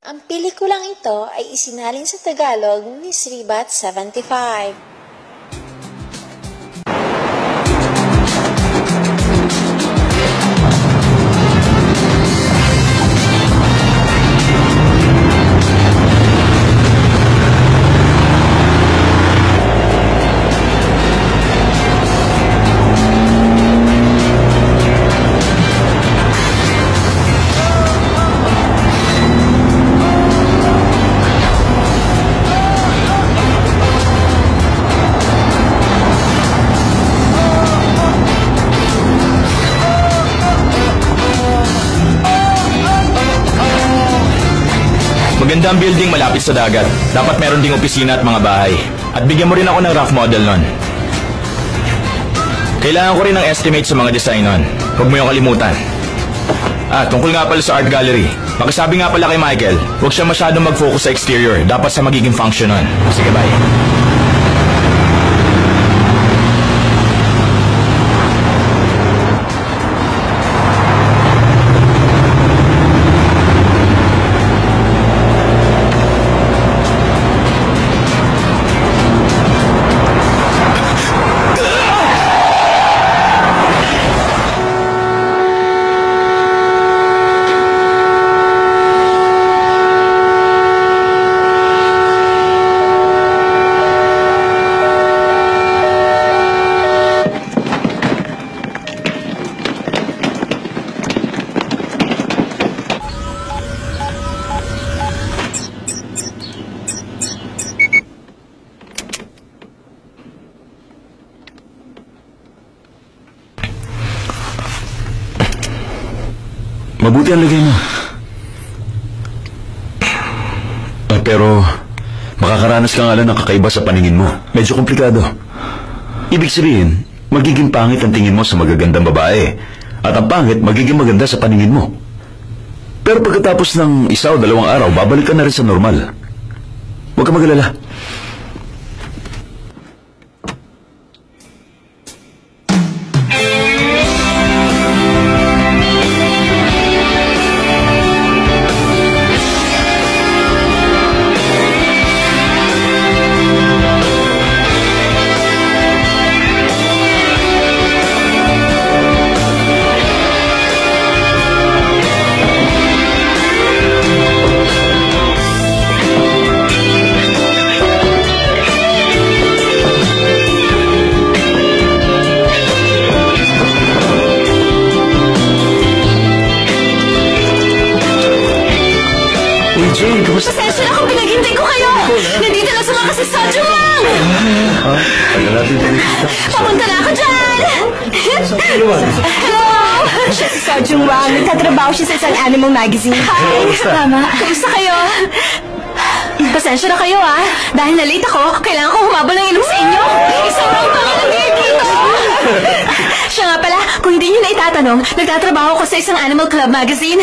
Ang pelikulang ito ay isinalin sa Tagalog ni Sribat 75. Malapit sa dagat. Dapat meron ding opisina at mga bahay. At bigyan mo rin ako ng rough model nun. Kailangan ko rin ng estimate sa mga design nun. Huwag mo yung kalimutan. Ah, tungkol nga pala sa art gallery. Pakisabi nga pala kay Michael, huwag siya masyadong mag-focus sa exterior. Dapat sa magiging function nun. Sige, bye. Mabuti lagay mo. Ah, pero, makakaranas ka nga lang ng kakaiba sa paningin mo. Medyo komplikado. Ibig sabihin, magiging pangit ang tingin mo sa magagandang babae. At ang pangit, magiging maganda sa paningin mo. Pero pagkatapos ng isa o dalawang araw, babalik ka na rin sa normal. Huwag ka magalala. Pinaghintay ko kayo! Nandito na sa mga kasasodyo lang! Tagal natin Papunta na ako dyan! Hello! Siya si Sojung Wang. Nagtatrabaho siya sa isang animal magazine. Hi! Tama. Kamusta kayo? Pasensya na kayo ah. Dahil na-late ako, kailangan ko humabol ng ilong sa inyo. Isang round pa lang dito. Siya nga pala, kung hindi niyo na itatanong, nagtatrabaho ko sa isang animal club magazine.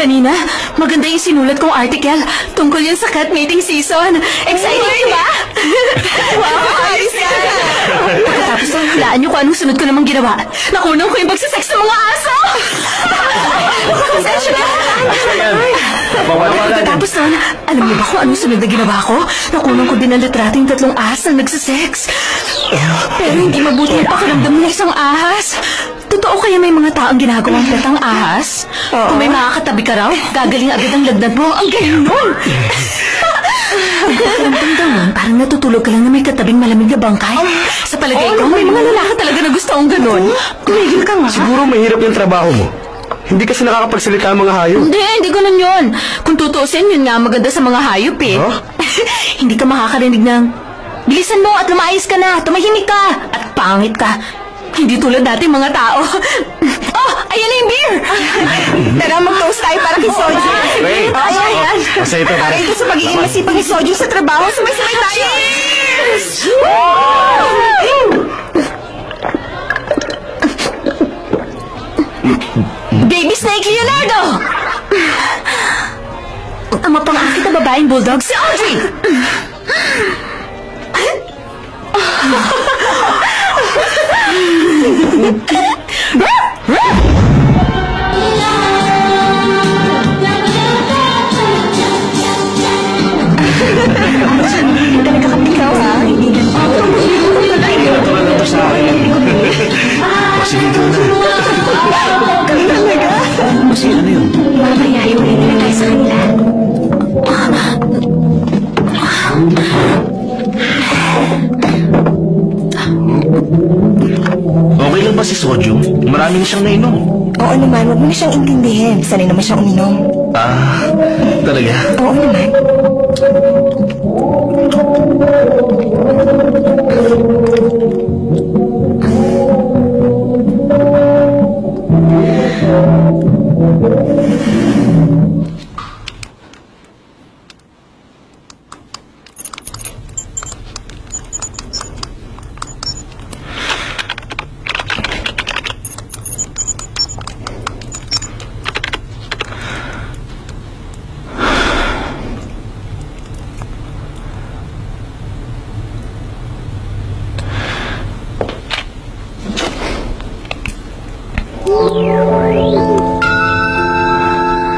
Kanina, maganda yung sinulat kong article tungkol yun sa cat mating season. Excited ka ba? wow, ayos yan! Pagkatapos ng hulaan niyo kung anong sunod ko namang ginawa. Nakunan ko yung pagsasex ng mga aso! Pasensya na! Pagkatapos nun, alam niyo ba kung anong sunod na ginawa ko? Nakunan ko din ang litrato yung tatlong ahas na nagsasex. Pero hindi mabuti ang pakiramdam ng isang ahas. Totoo kaya may mga taong ginagawang petang ahas? Kung may makakatabi ka raw, gagaling agad ang lagnat mo. Ang galing nun! Pagkakaramdam parang natutulog ka lang na may katabing malamig na bangkay. Sa palagay ko, may mga lalaki talaga na gusto akong ganun. Tumigil ka nga. Siguro mahirap yung trabaho mo. Hindi kasi nakakapagsalita ang mga hayop. Hindi, hindi ganun yun. Kung tutuusin, yun nga ang maganda sa mga hayop eh. Huh? hindi ka makakarinig ng, bilisan mo at lumayas ka na, tumahimik ka, at pangit ka. Hindi tulad natin mga tao. oh, ayan na yung beer! Tara, mag-toast tayo para kay Soju. Wait. Ayan, ayan. Basta ito, Para pare. ito sa pagiging masipag ni Soju sa trabaho, sabay-sabay tayo. Cheers! Baby Snake Leonardo! Ang mapangakit na babaeng bulldog, si Audrey! Sige, ikaw na. Talaga? Kasi ano yun? Mamaya, iwalay nila tayo sa kanila. Ah! Okay lang ba si Sodium? Marami na siyang nainom. Oo naman, huwag mo na siyang intindihin. Sanay naman siyang uminom. Ah, talaga? Oo naman.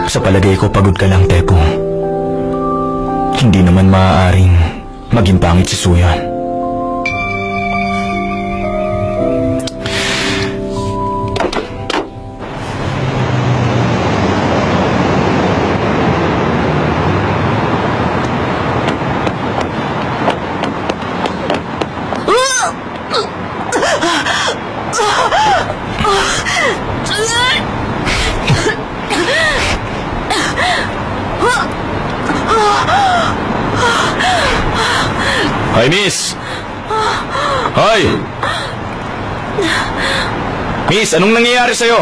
Sa palagay ko, pagod ka lang, Tepo. Hindi naman maaaring maging pangit si Suyan. Anong nangyayari sa'yo?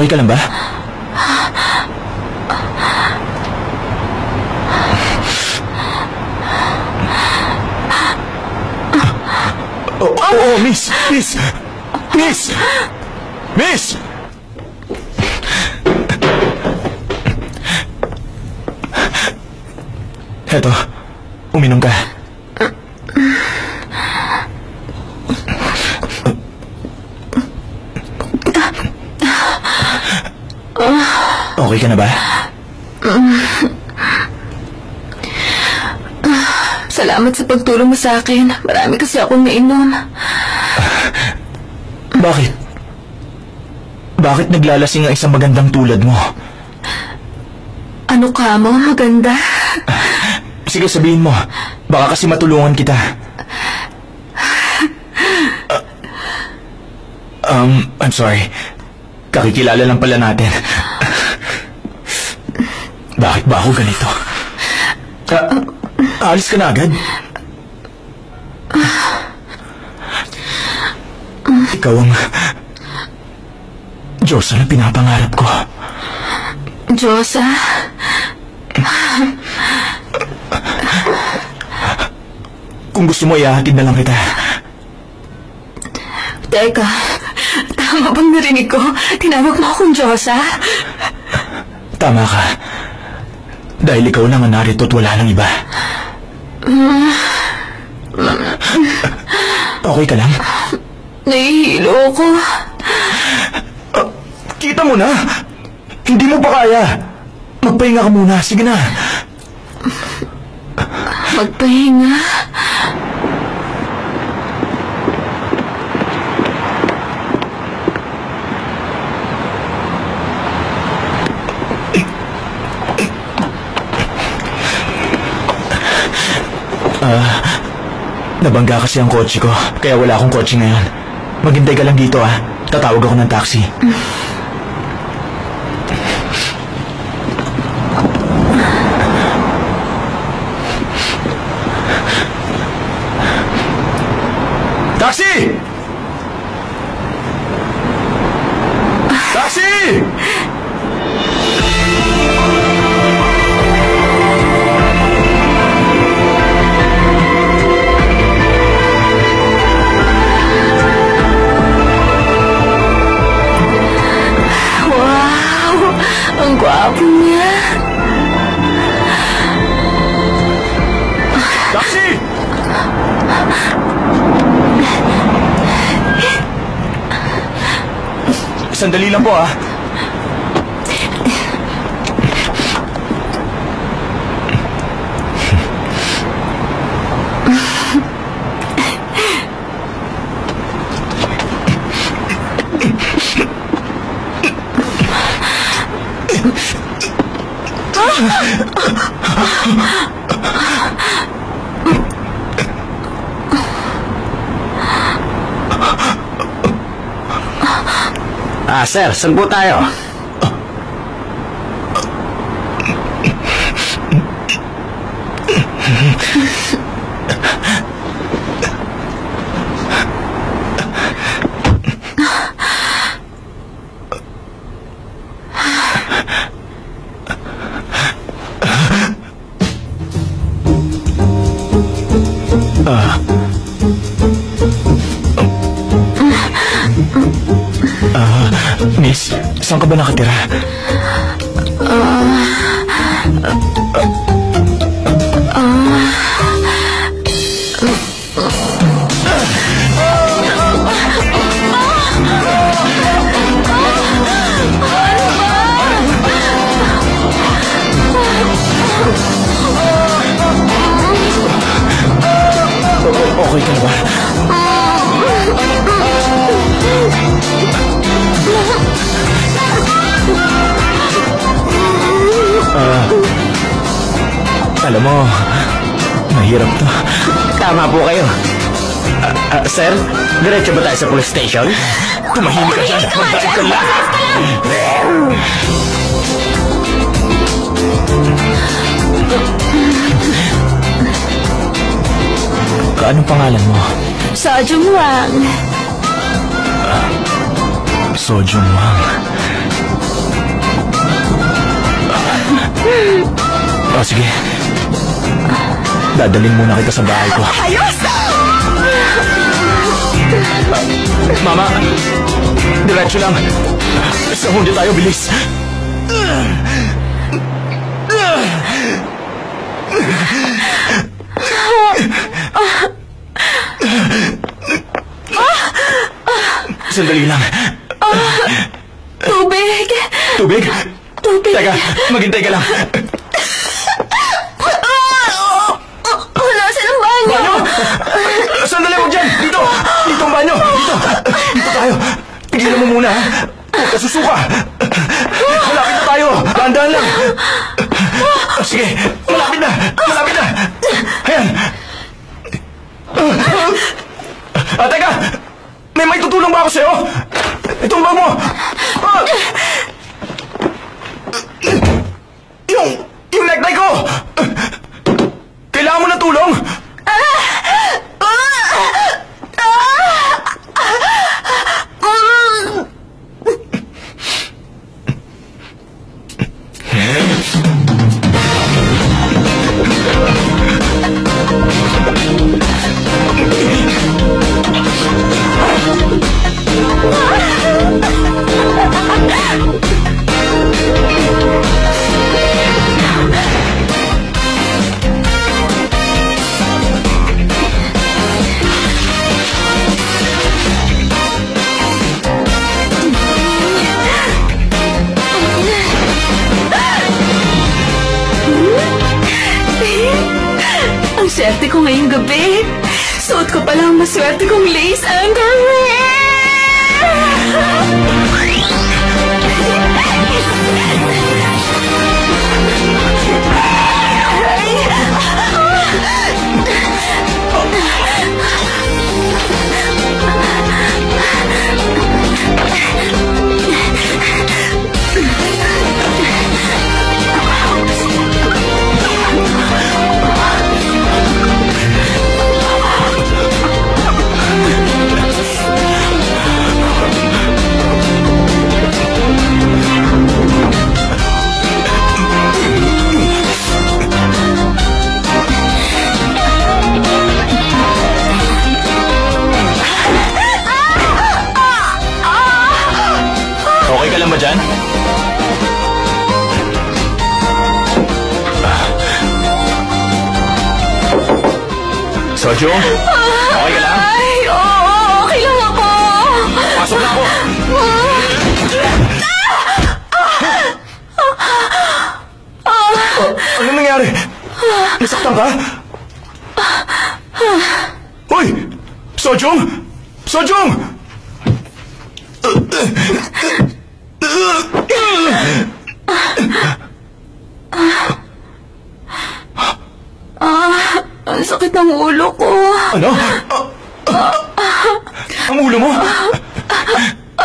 Okay ka lang ba? Oo, oh, oh, miss! Miss! Miss! Miss! Eto, uminom ka. Okay ka na ba? Salamat sa pagtulong mo sa akin. Marami kasi akong nainom. Bakit? Bakit naglalasing ang isang magandang tulad mo? Ano ka mo? Maganda. Sige, sabihin mo. Baka kasi matulungan kita. Uh, um, I'm sorry. Kakikilala lang pala natin. Ba ako ganito? Ah, alis ka na agad? Ikaw ang... Diyos na pinapangarap ko. Diyos, ah. Kung gusto mo, ihahatid na lang kita. Teka, tama bang narinig ko? Tinawag mo akong Diyos, ah? Tama ka. Dahil ikaw lang ang narito at wala nang iba. Okay ka lang? Nahihilo ako. Kita mo na! Hindi mo pa kaya! Magpahinga ka muna, sige na! Magpahinga. Nabangga kasi ang kotse ko, kaya wala akong kotse ngayon. Maghintay ka lang dito ah. Tatawag ako ng taxi. Taxi! Sandali lang po ah. Sir, saan po tayo? Saan ka ba nakatira? Tama po kayo. Ah, ah, sir, diretso ba tayo sa police station? Tumahimik ka dyan. Magdaan ka lang. Anong pangalan mo? Sojung Wang. Sojung Wang. Oh, sige. Dadalhin muna kita sa bahay ko. Ayos! Mama! Diretso lang. Sa hundi tayo, bilis. Sandali lang. Tubig! Tubig? Tubig! Teka, maghintay ka lang. Wala sa ng banyo! Banyo! Sandali mo dyan! Dito! Dito ang banyo! Dito! Dito tayo! Pigilan mo muna, ha? Huwag ka susuka! Malapit na tayo! Dahan-dahan lang! Sige! Malapit na! Malapit na! Ayan! Ah, teka! May may tutulong ba ako sa'yo? Itong bag mo! Ah!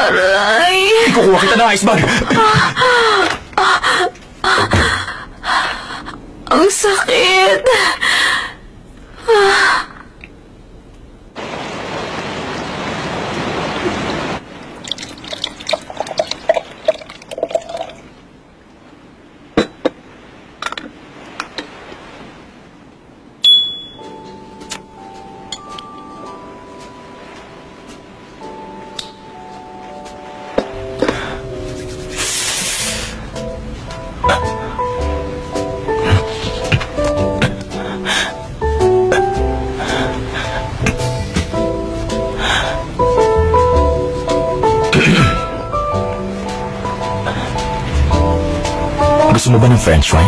Aray. Kukuha kita ng ice bag. Ang sakit. Gusto ba ng french fry?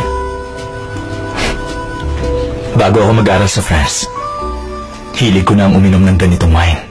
Bago ako mag-aral sa France, hilig ko na ang uminom ng ganitong wine.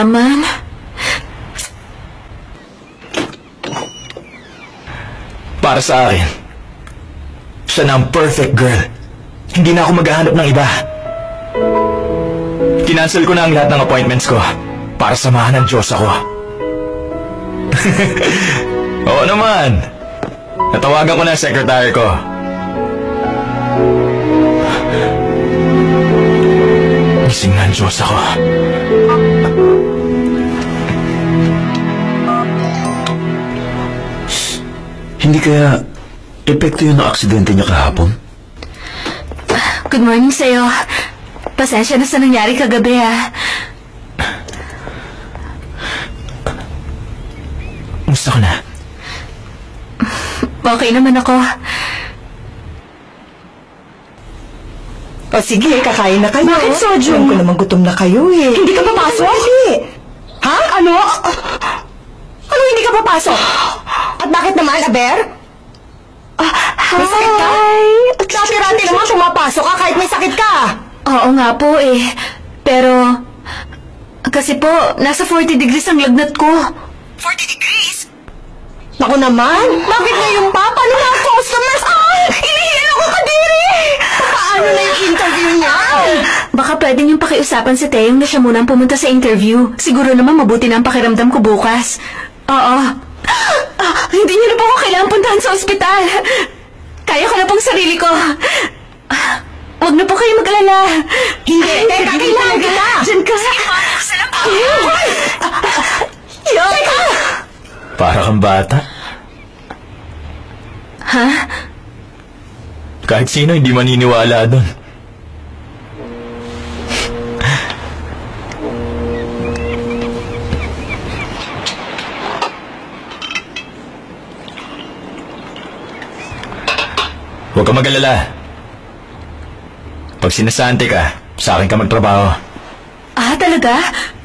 Naman. Para sa akin, siya na ang perfect girl. Hindi na ako maghahanap ng iba. Kinancel ko na ang lahat ng appointments ko para samahan ng Diyos ako. Oo naman. Natawagan ko na ang secretary ko. Gising na ang Diyos ako. Hindi kaya epekto yun ng aksidente niya kahapon? Good morning sa'yo. Pasensya na sa nangyari kagabi ah. Gusto ko na. Okay naman ako. O sige, kakain na kayo. Bakit, Soju? Alam ko naman gutom na kayo eh. Hindi ka papasok? Hindi. Ha? Ano? Ano hindi ka papasok? Bakit naman, Aber? May sakit ka? Dati-rati naman pumapasok ka kahit may sakit ka. Oo nga po eh. Pero, kasi po, nasa 40 degrees ang lagnat ko. 40 degrees? Naku naman, bakit ngayon pa? Paano mga customers? Ay, hinihila ko kadiri! Paano na yung interview niya? Baka pwede niyong pakiusapan si Teyong na siya muna ang pumunta sa interview. Siguro naman mabuti na ang pakiramdam ko bukas. Oo. Ah, hindi niyo na po ako kailangan puntahan sa ospital. Kaya ko na pong sarili ko. Ah, Huwag na po kayo mag-alala. Hindi, teka, kailangan kita! Diyan ka. Teka! Para kang bata. Ha? Kahit sino hindi maniniwala doon. Huwag ka mag-alala. Pag sinasante ka, sa akin ka magtrabaho. Ah, talaga?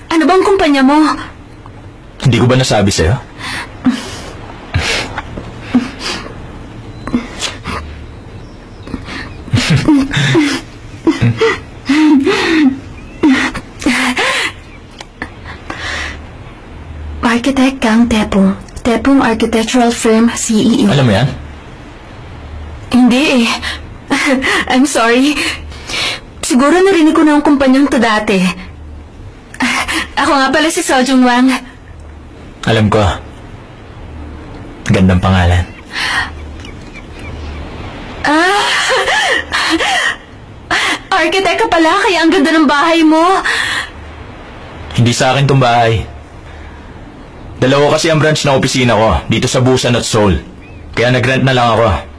Ano bang kumpanya mo? Hindi ko ba nasabi sa'yo? Architect Kang Tepong. Tepong Architectural Firm CEO. Alam mo yan? Hindi eh. I'm sorry. Siguro narinig ko na ang kumpanyang to dati. Ako nga pala si Sojung Wang. Alam ko. Gandang pangalan. Architect ka pala, kaya ang ganda ng bahay mo. Hindi sa akin tong bahay. Dalawa kasi ang branch ng opisina ko, dito sa Busan at Seoul. Kaya nag-rent na lang ako.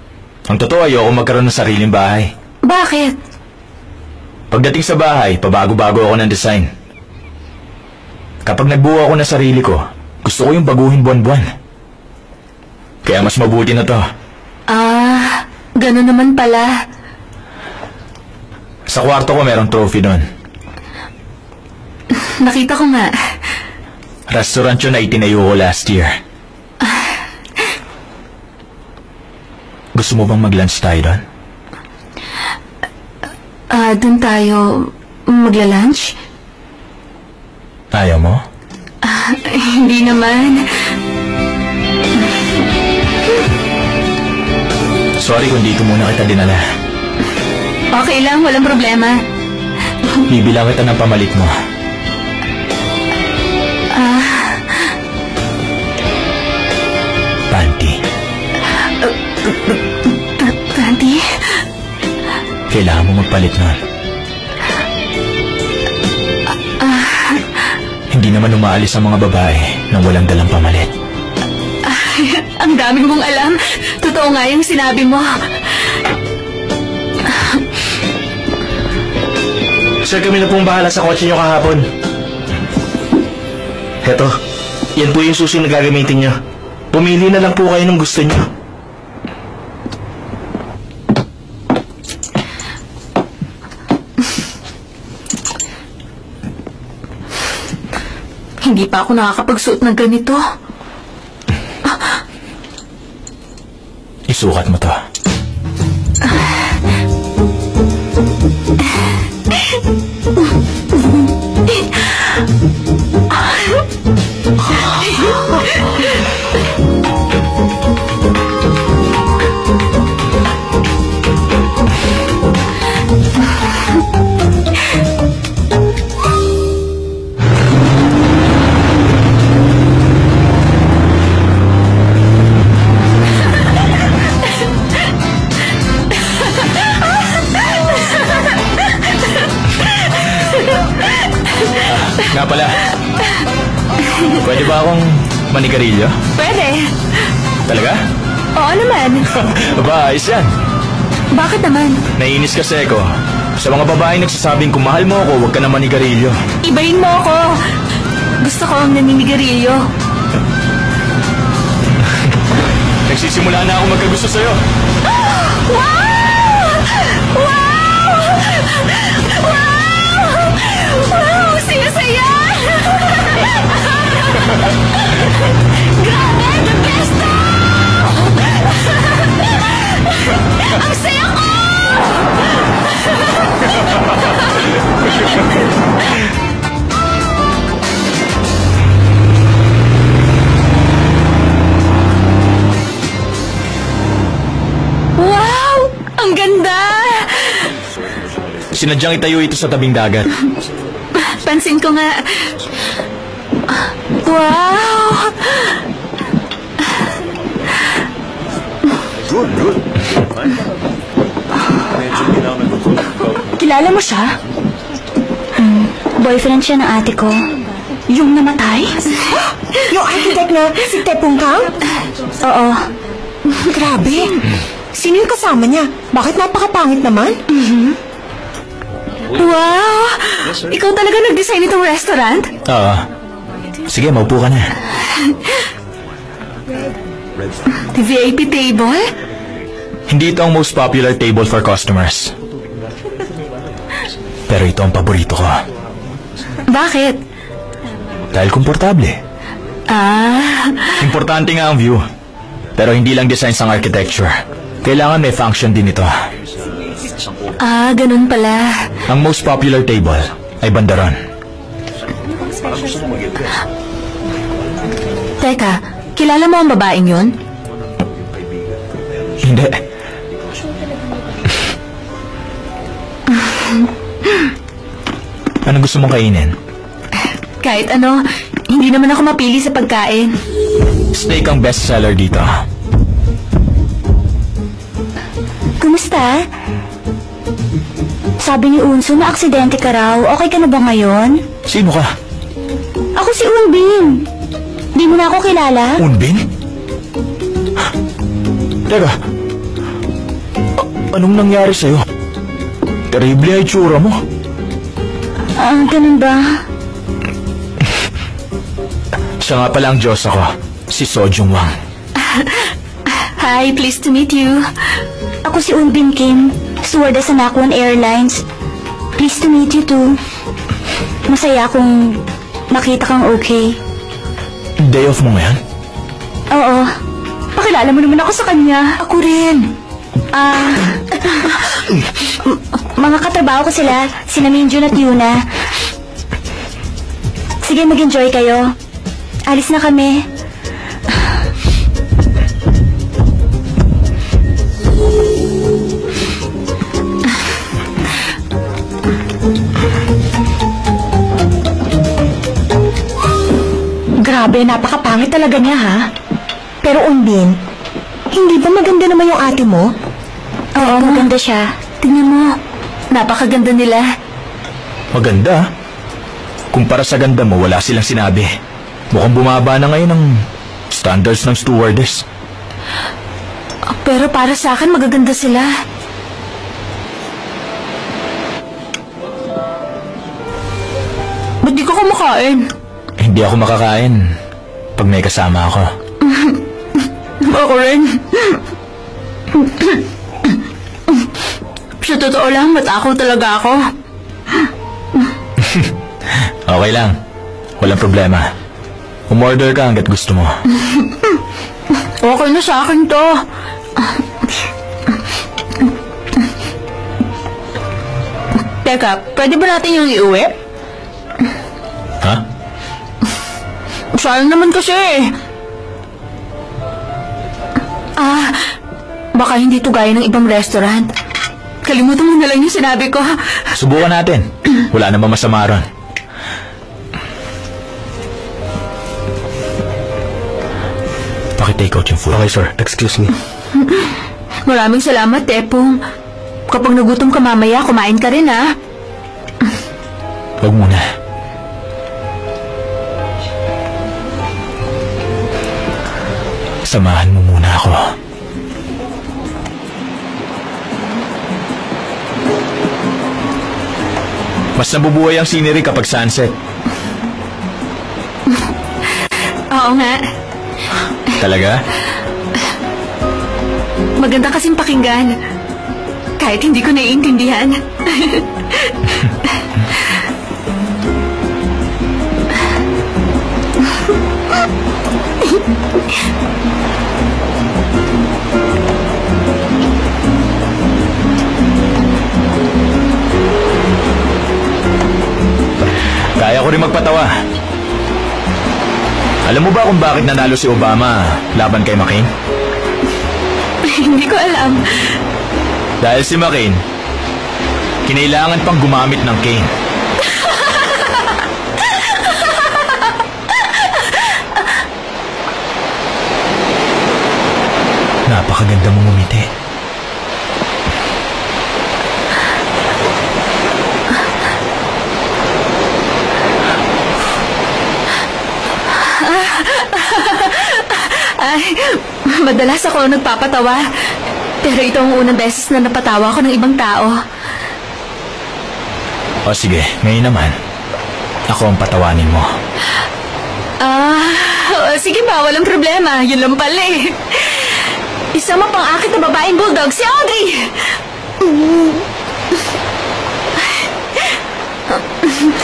Ang totoo, ayoko magkaroon ng sariling bahay. Bakit? Pagdating sa bahay, pabago-bago ako ng design. Kapag nagbuo ako ng sarili ko, gusto ko yung baguhin buwan-buwan. Kaya mas mabuti na to. Ah, gano'n naman pala. Sa kwarto ko merong trophy doon. Nakita ko nga. Restaurant yun na itinayo ko last year. Gusto mo bang mag-lunch tayo doon? Ah, dun tayo magla-lunch? Ayaw mo? Hindi naman. Sorry kung dito muna kita dinala. Okay lang, walang problema. Bibilang kita ng pamalit mo. Kailangan mo magpalit nun. Hindi naman umaalis ang mga babae nang walang dalang pamalit. Ang dami mong alam. Totoo nga yung sinabi mo. Sir, kami na pong bahala sa kotse niyo kahapon. Heto, yan po yung susi na gagamitin niyo. Pumili na lang po kayo ng gusto niyo. Hindi pa ako nakakapagsuot ng ganito. Isukat mo to. Nga manigarilyo? Pwede. Talaga? Oo naman. Aba, ayos yan. Bakit naman? Naiinis kasi ako. Sa mga babae nagsasabing kung mahal mo ako, huwag ka na manigarilyo. Ibahin mo ako. Gusto ko ang naninigarilyo. Nagsisimula na ako magkagusto sa'yo. Wow! Wow! Grabe! The best to! Ang saya ko! Wow! Ang ganda! Sinadyang itayo ito sa tabing dagat. Pansin ko nga. Wow! Kilala mo siya? Boyfriend siya ng ate ko. Yung namatay? yung architect na si Tepong Kang? Oo. Grabe. Sino yung kasama niya? Bakit napakapangit naman? Wow! Ikaw talaga nag-design itong restaurant? Oo. Sige, maupo ka na. VIP table? Hindi ito ang most popular table for customers. Pero ito ang paborito ko. Bakit? Dahil komportable. Ah, Importante nga ang view. Pero hindi lang design ang architecture. Kailangan may function din ito. ah, ganun pala. Ang most popular table ay bandaron. Teka, kilala mo ang babaeng yun? Hindi. Anong gusto mong kainin? Kahit ano, hindi naman ako mapili sa pagkain. Steak ang best seller dito. Kumusta? Sabi ni Unso na aksidente ka raw. Okay ka na ba ngayon? Sino ka? Ako si Unbin. Di mo na ako kilala? Unbin? Teka. Anong nangyari sa'yo? Terrible ay tsura mo. Ah, ganun ba? Siya nga pala ang Diyos ako. Si Sojong Wang. Hi, pleased to meet you. Ako si Unbin Kim, stewardess sa Nakwan Airlines. Pleased to meet you too. Masaya akong makita kang okay. Day off mo ngayon? Oo. Pakilala mo naman ako sa kanya. Ako rin. Ah, mga katrabaho ko sila, sina Minjun at Yuna. Sige, mag-enjoy kayo. Alis na kami. Grabe, napakapangit talaga niya ha. Pero Unbin, hindi ba maganda naman yung ate mo? Oo, maganda siya. Tingnan mo. Napakaganda nila. Maganda. Kumpara sa ganda mo, wala silang sinabi. Mukhang bumaba na ngayon ang standards ng stewardess. Pero para sa akin, magaganda sila. Ba't di ko kumakain? Hindi ako makakain pag may kasama ako. Ako rin. Sa totoo lang, matakaw talaga ako. Okay lang. Walang problema. Umorder ka hanggat gusto mo. Okay na sa akin to. Teka, pwede ba natin yung iuwi? Sayang naman kasi. Ah, baka hindi to gaya ng ibang restaurant. Kalimutan mo na lang yung sinabi ko. Subukan natin. Wala namang masama ron. Paki-take out yung food. Okay, sir. Excuse me. Maraming salamat, Tepong. Kapag nagutom ka mamaya, kumain ka rin, ha? Huwag muna. Samahan mo muna ako. Mas nabubuhay ang scenery kapag sunset. Oo nga. Talaga? Maganda kasing pakinggan. Kahit hindi ko naiintindihan. Kaya ko rin magpatawa. Alam mo ba kung bakit nanalo si Obama laban kay McCain? hindi ko alam. Dahil si McCain, kinailangan pang gumamit ng cane. Napakaganda mong umiti. Ay, madalas ako nagpapatawa. Pero ito ang unang beses na napatawa ko ng ibang tao. O sige, ngayon naman, ako ang patawanin mo. Ah, sige ba, walang problema. Yun lang pala eh. Isama pang akit na babaeng bulldog, si Audrey!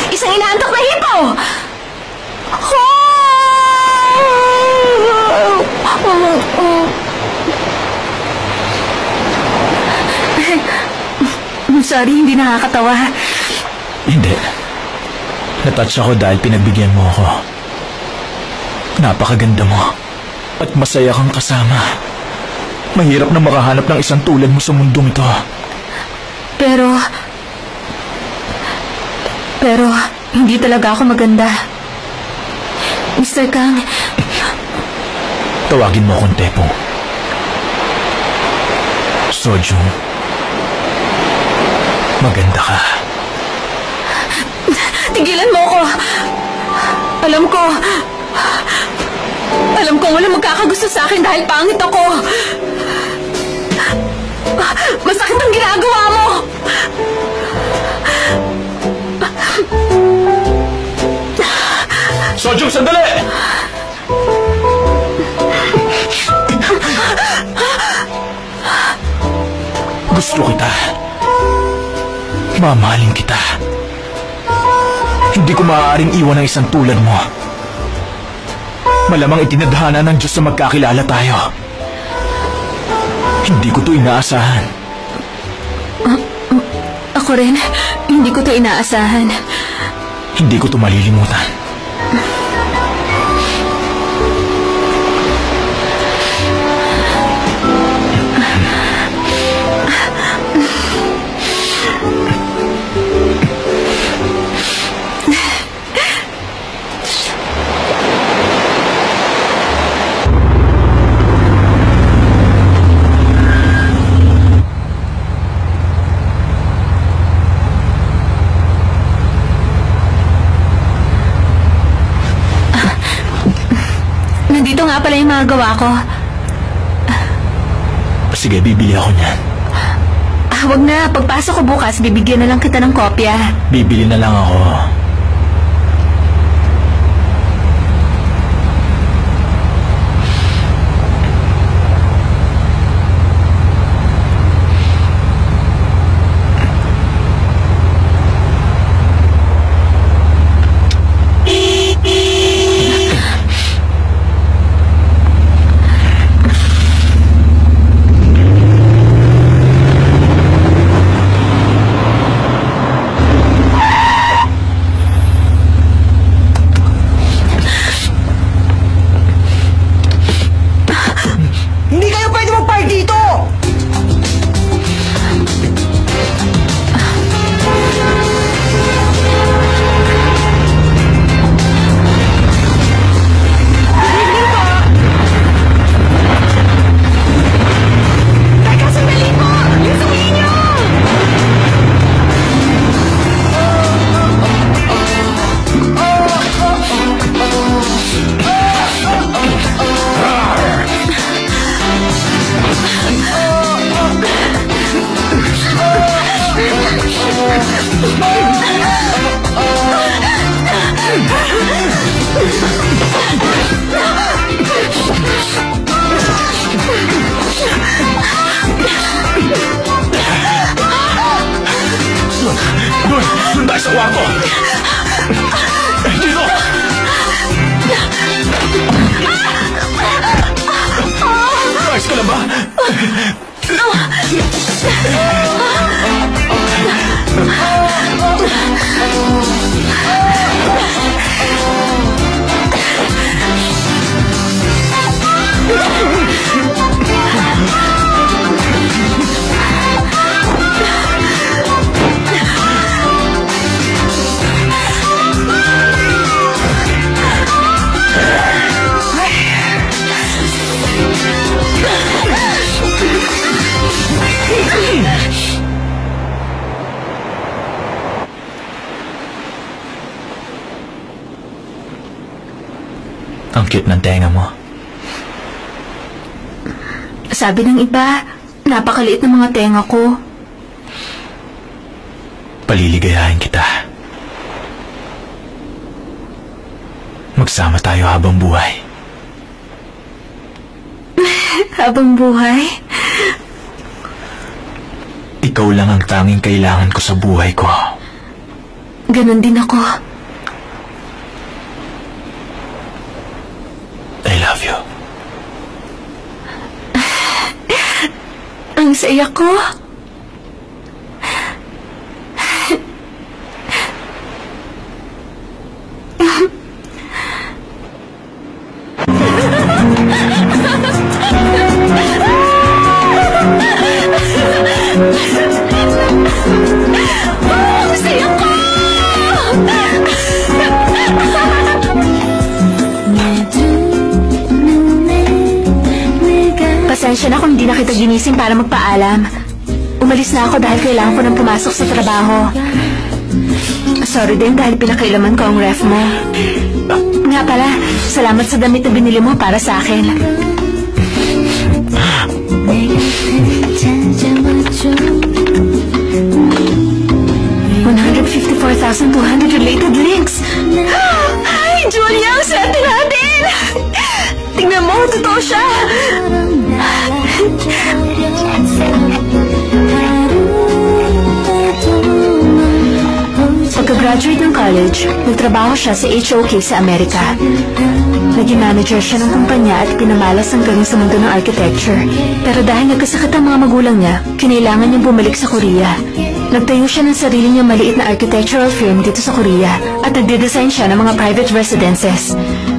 Isang inaantok na hipo! I'm sorry, hindi nakakatawa. Hindi. Natouch ako dahil pinagbigyan mo ako. Napakaganda mo. At masaya kang kasama. Mahirap na makahanap ng isang tulad mo sa mundong ito. Pero... Pero, hindi talaga ako maganda. Mr. Kang, Tawagin mo akong Tepong. Sojung. Maganda ka. tigilan mo ako! Alam ko... Alam ko wala magkakagusto sa akin dahil pangit ako. Masakit ang ginagawa mo! Sojung, sandali! Gusto kita. Mamahalin kita. Hindi ko maaaring iwan ang isang tulad mo. Malamang itinadhana ng Diyos na magkakilala tayo. Hindi ko to inaasahan. Ako rin, hindi ko to inaasahan. Hindi ko to malilimutan. Nandito nga pala yung mga gawa ko. Sige, bibili ako niyan. Ah, wag na, pagpasok ko bukas, bibigyan na lang kita ng kopya. Bibili na lang ako. Sabi ng iba, napakaliit ng mga tenga ko. Paliligayahin kita. Magsama tayo habang buhay. Habang buhay, Ikaw lang ang tanging kailangan ko sa buhay ko. ganun din ako. I love you. Saya ko. Magpaalam. Umalis na ako dahil kailangan ko nang pumasok sa trabaho. Sorry din dahil pinakailaman ko ang ref mo. Nga pala, salamat sa damit na binili mo para sa akin. $154,200 related links. Hi, Julia! Tingnan mo, totoo siya! Pagka-graduate ng college, nagtrabaho siya sa HOK sa Amerika. Naging manager siya ng kumpanya at pinamalas ang galing sa mundo ng architecture. Pero dahil nagkasakit ang mga magulang niya, kinailangan niyang bumalik sa Korea. Nagtayo siya ng sarili niyang maliit na architectural firm dito sa Korea at nagde-design siya ng mga private residences.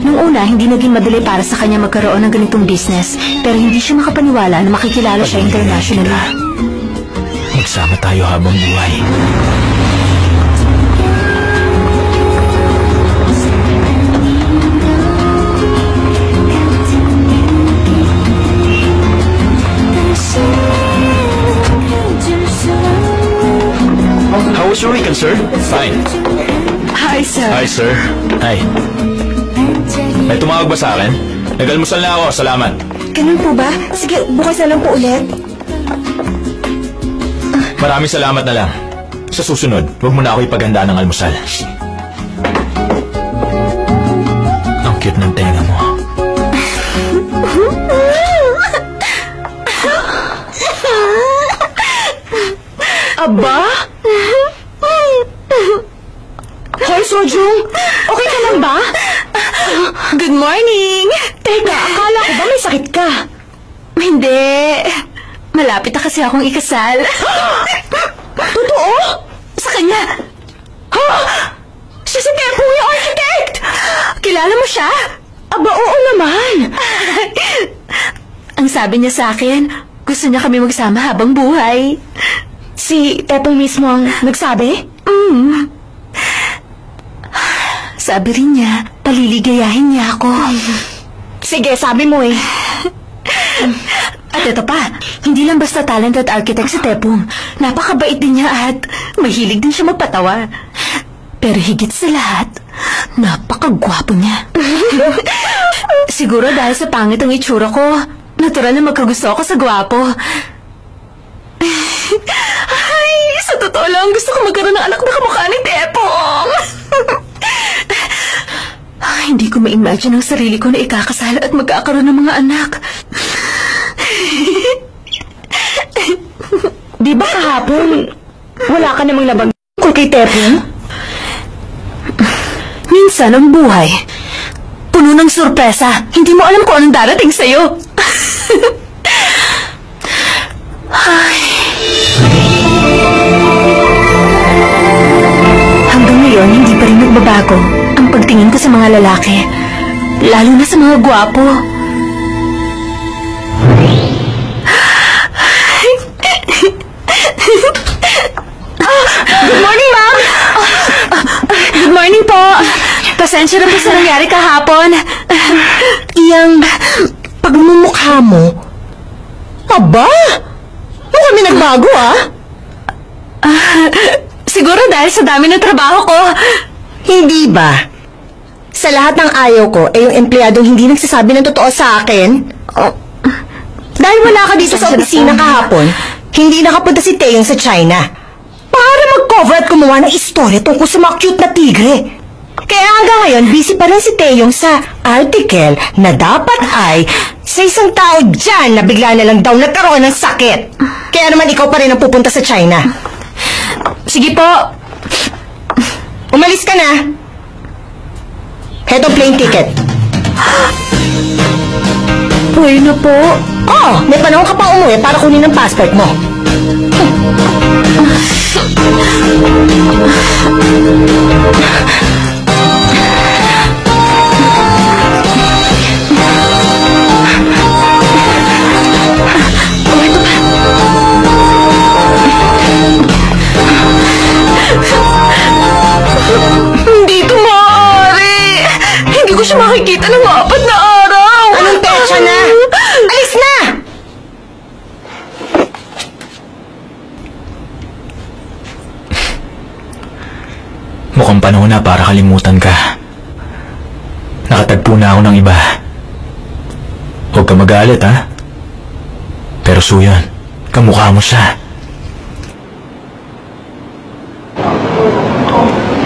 Nung una, hindi naging madali para sa kanya magkaroon ng ganitong business pero hindi siya makapaniwala na makikilala siya internationally. Magsama tayo habang buhay. How was your weekend, sir? Fine. Hi, sir. Hi, sir. Hi. May tumawag ba sa akin? Nag-almusal na ako, salamat. Ganun po ba? Sige, bukas na lang po ulit. Maraming salamat na lang. Sa susunod, huwag mo na ako ipaganda ng almusal. Ang cute ng tenga Kasi akong ikasal. Totoo? Sa kanya. Ha? Siya si Tepo yung architect! Kilala mo siya? Aba, oo naman! Ang sabi niya sa akin, gusto niya kami magsama habang buhay. Si Tepong mismo ang nagsabi? Mm. Sabi rin niya, paliligayahin niya ako. Sige, sabi mo eh. At ito pa, hindi lang basta talented architect si Tepong. Napakabait din niya at mahilig din siya magpatawa. Pero higit sa lahat, napakagwapo niya. Siguro dahil sa pangit ang itsura ko, natural na magkagusto ako sa gwapo. Ay, sa totoo lang, gusto ko magkaroon ng anak na kamukha ni Tepong. Ay, hindi ko ma-imagine ang sarili ko na ikakasal at magkakaroon ng mga anak. Di ba kahapon, wala ka namang labag ko kay Tepong? Minsan ang buhay, puno ng sorpresa. Hindi mo alam kung anong darating sa'yo. Ay. Hanggang ngayon, hindi pa rin nagbabago ang pagtingin ko sa mga lalaki. Lalo na sa mga gwapo. Good morning po. Pasensya na po sa nangyari kahapon. Iyang pagmumukha mo. Aba! Mukhang kami nagbago ah. Siguro dahil sa dami ng trabaho ko. Hindi ba? Sa lahat ng ayaw ko, eh yung empleyadong hindi nagsasabi ng totoo sa akin? Oh. Dahil wala ka dito sa opisina po. kahapon, hindi nakapunta si Taeyong sa China. Para mag-cover at gumawa ng istorya tungkol sa mga cute na tigre. Kaya hanggang ngayon, busy pa rin si Taeyong sa article na dapat ay sa isang tao dyan na bigla na lang daw nagkaroon ng sakit. Kaya naman ikaw pa rin ang pupunta sa China. Sige po. Umalis ka na. Heto plane ticket. Pwede na po. Oh, may panahon ka pa umuwi para kunin ang passport mo. Hindi ito maaari. Hindi ko siya makikita ng apat na araw. Anong petsa na? Alis na! Mukhang panahon na para kalimutan ka. Nakatagpo na ako ng iba. Huwag ka magalit, ha? Pero Suyan, kamukha mo siya.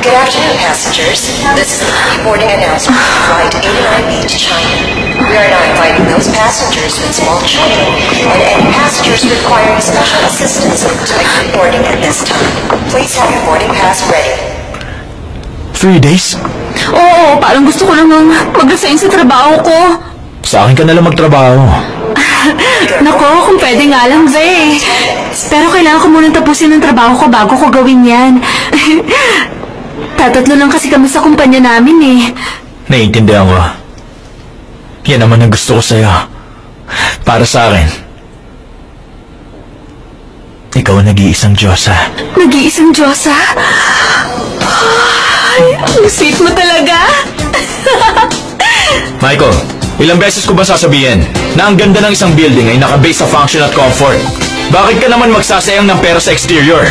Good afternoon, passengers. This is the pre-boarding announcement for Flight 89B to China. We are now inviting those passengers with small children and any passengers requiring special assistance to make boarding at this time. Please have your boarding pass ready. Three days? Oo, parang gusto ko namang mag-resign sa trabaho ko. Sa akin ka nalang magtrabaho. Nako, kung pwede nga lang, Zay. Pero kailangan ko munang tapusin ang trabaho ko bago ko gawin yan. Tatatlo lang kasi kami sa kumpanya namin eh. Naiintindihan ko. Yan naman ang gusto ko sa'yo. Para sa akin. Ikaw ang nag-iisang Diyosa. Nag-iisang Diyosa? Ay, ang sweet mo talaga. Michael, ilang beses ko ba sasabihin na ang ganda ng isang building ay nakabase sa function at comfort? Bakit ka naman magsasayang ng pera sa exterior?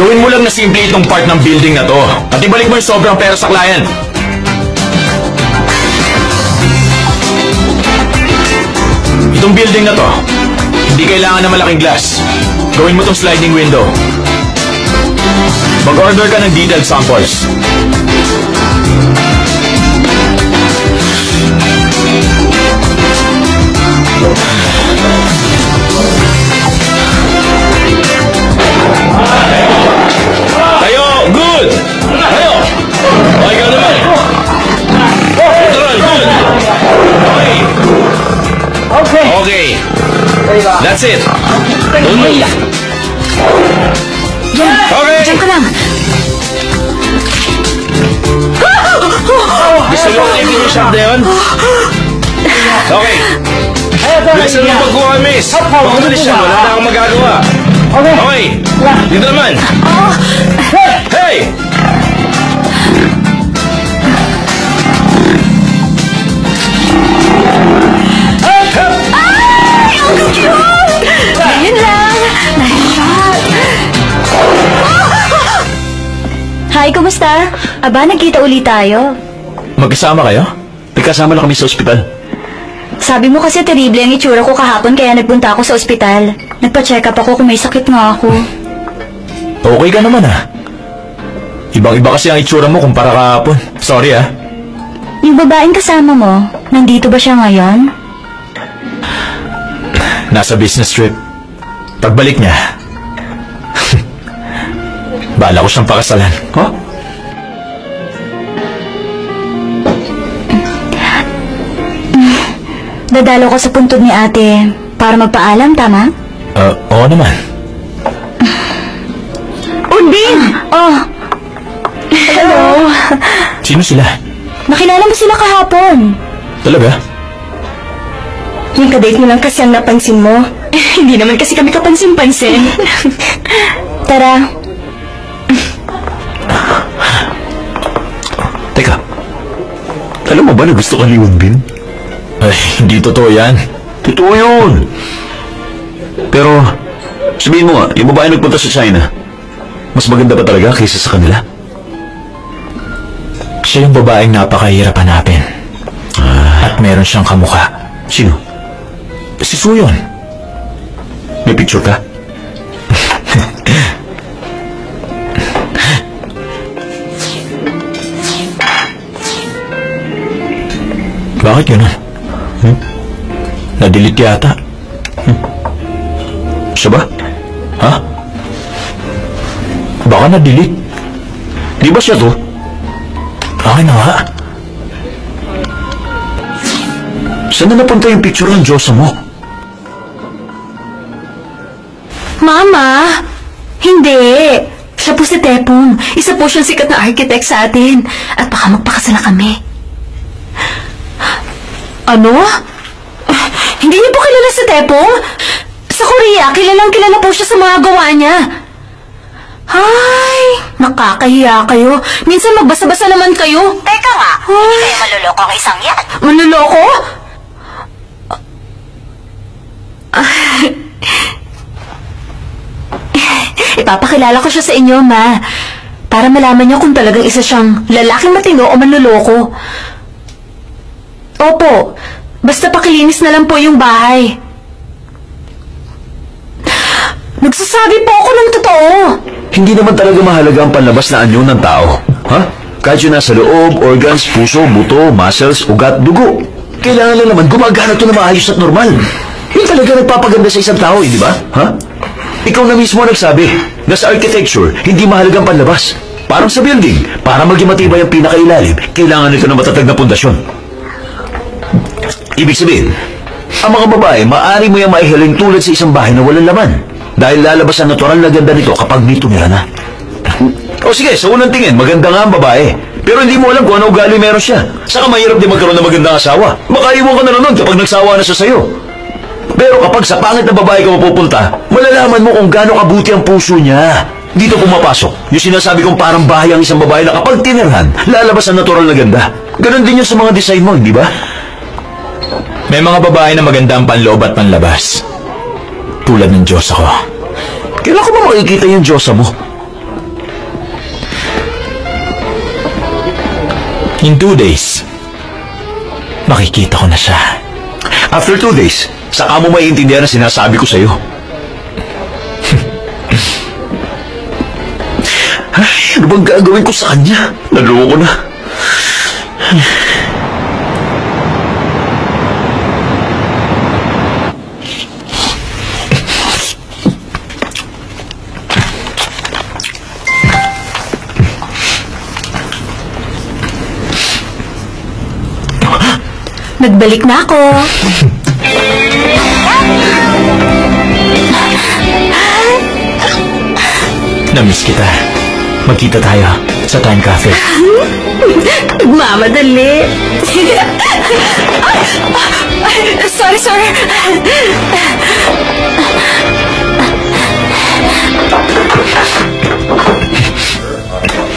Gawin mo lang na simple itong part ng building na to at ibalik mo yung sobrang pera sa client. Itong building na to, hindi kailangan na malaking glass. Gawin mo tong sliding window. Mag-order ka ng detailed samples. Tayo! Good! Tayo! Okay ka naman! Good! Okay! Okay! That's it! Don't move! Bilisan mo pagkuha, miss. Pagkulis siya, wala na akong magagawa. Okay. Dito naman. Hey! Ngayon lang. Nice shot. Hi, kumusta? Aba, nagkita ulit tayo. Magkasama kayo? Nagkasama na kami sa ospital. Sabi mo kasi terrible ang itsura ko kahapon kaya nagpunta ako sa ospital. Nagpa-check up ako kung may sakit nga ako. Okay ka naman ah. Ibang-iba kasi ang itsura mo kumpara kahapon. Sorry ah. Yung babaeng kasama mo, nandito ba siya ngayon? Nasa business trip. Pagbalik niya, bala ko siyang pakasalan. Huh? Dadalo ko sa puntod ni ate para magpaalam, tama? Uh, oo naman. Undin! Oh! Hello! Sino sila? Nakilala mo sila kahapon. Talaga? Yung kadate mo lang kasi ang napansin mo. Hindi naman kasi kami kapansin-pansin. Tara, Teka. Alam mo ba na gusto ka ni Wonbin? Ay, hindi totoo yan. Totoo yun. Pero, sabihin mo nga, yung babae nagpunta sa China, mas maganda pa talaga kaysa sa kanila? Siya yung babaeng napakahirap hanapin. At meron siyang kamukha. Sino? Si Suyon. May picture ka? Bakit ganun? Hmm? Na-delete yata. Hmm. Siya ba? Ha? Baka na-delete. Di ba siya to? Akin na nga. Saan na napunta yung picture ng Diyosa mo? Mama! Hindi! Siya po si Tepong. Isa po siyang sikat na architect sa atin. At baka magpakasala kami. Ano? Hindi niyo po kilala si Tepong? Sa Korea, kilalang kilala po siya sa mga gawa niya. Ay, nakakahiya kayo. Minsan magbasa-basa naman kayo. Teka nga, hindi kayo maluloko ang isang yan. Manluloko? Ipapakilala ko siya sa inyo, ma. Para malaman niyo kung talagang isa siyang lalaking matino o manluloko. Opo, basta pakilinis na lang po yung bahay. Nagsasabi po ako ng totoo. Hindi naman talaga mahalaga ang panlabas na anyo ng tao. Ha? Kahit yun nasa loob, organs, puso, buto, muscles, ugat, dugo. Kailangan lang naman gumagana ito na maayos at normal. Yun talaga nagpapaganda sa isang tao, eh, di ba? Ha? Ikaw na mismo nagsabi na sa architecture, hindi mahalagang panlabas. Parang sa building, para maging matibay ang pinakailalim, kailangan nito ng matatag na pundasyon. Ibig sabihin, ang mga babae, maaari mo yung maihaling tulad sa isang bahay na walang laman. Dahil lalabas ang natural na ganda nito kapag may tumira na. O sige, sa unang tingin, maganda nga ang babae. Pero hindi mo alam kung ano ugali meron siya. Saka mahirap din magkaroon ng magandang asawa. Makaiwan ka na nun kapag nagsawa na siya sa'yo. Pero kapag sa pangit na babae ka mapupunta, malalaman mo kung gaano kabuti ang puso niya. Dito pumapasok. Yung sinasabi kong parang bahay ang isang babae na kapag tinirhan, lalabas ang natural na ganda. Ganon din yun sa mga design mo, hindi ba? May mga babae na maganda ang panloob at panlabas. Tulad ng Diyos ako. Kailan ko ba makikita yung Diyosa mo? In two days, makikita ko na siya. After two days, saka mo maiintindihan ang sinasabi ko sa'yo. Ay, ano bang gagawin ko sa kanya? Naloko na. Nagbalik na ako. Namiss kita. Magkita tayo sa Time Cafe. Nagmamadali. Sorry, sorry.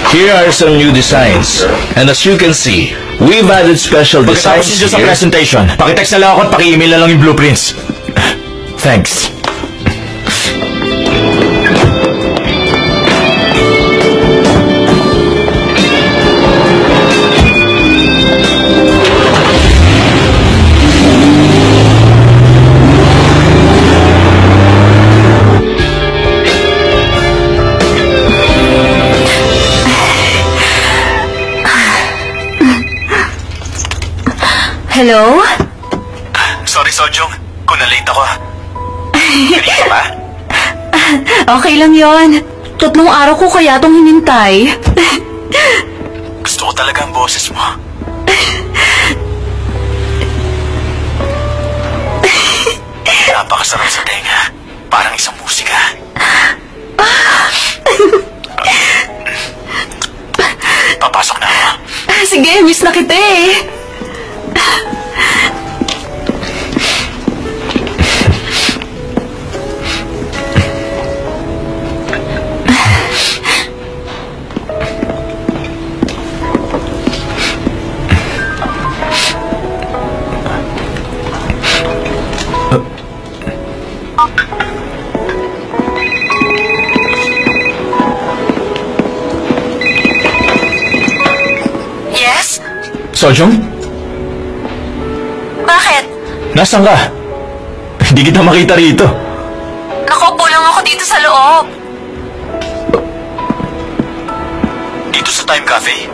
Here are some new designs. And as you can see, we've added special Pagkatapos designs niyo sa here. presentation, pakitext na lang ako at paki-email na lang yung blueprints. Thanks. Hello? Sorry, Sojong. Kung na-late ako. Kanina ba? Okay lang yon. Tatlong araw ko kaya itong hinintay. Gusto ko talaga ang boses mo. Napakasarap sa tenga. Parang isang musika. Papasok na ako. Sige, miss na kita eh. Nasaan ka? Hindi kita makita rito. Nakaupo lang ako dito sa loob. Dito sa Time Cafe?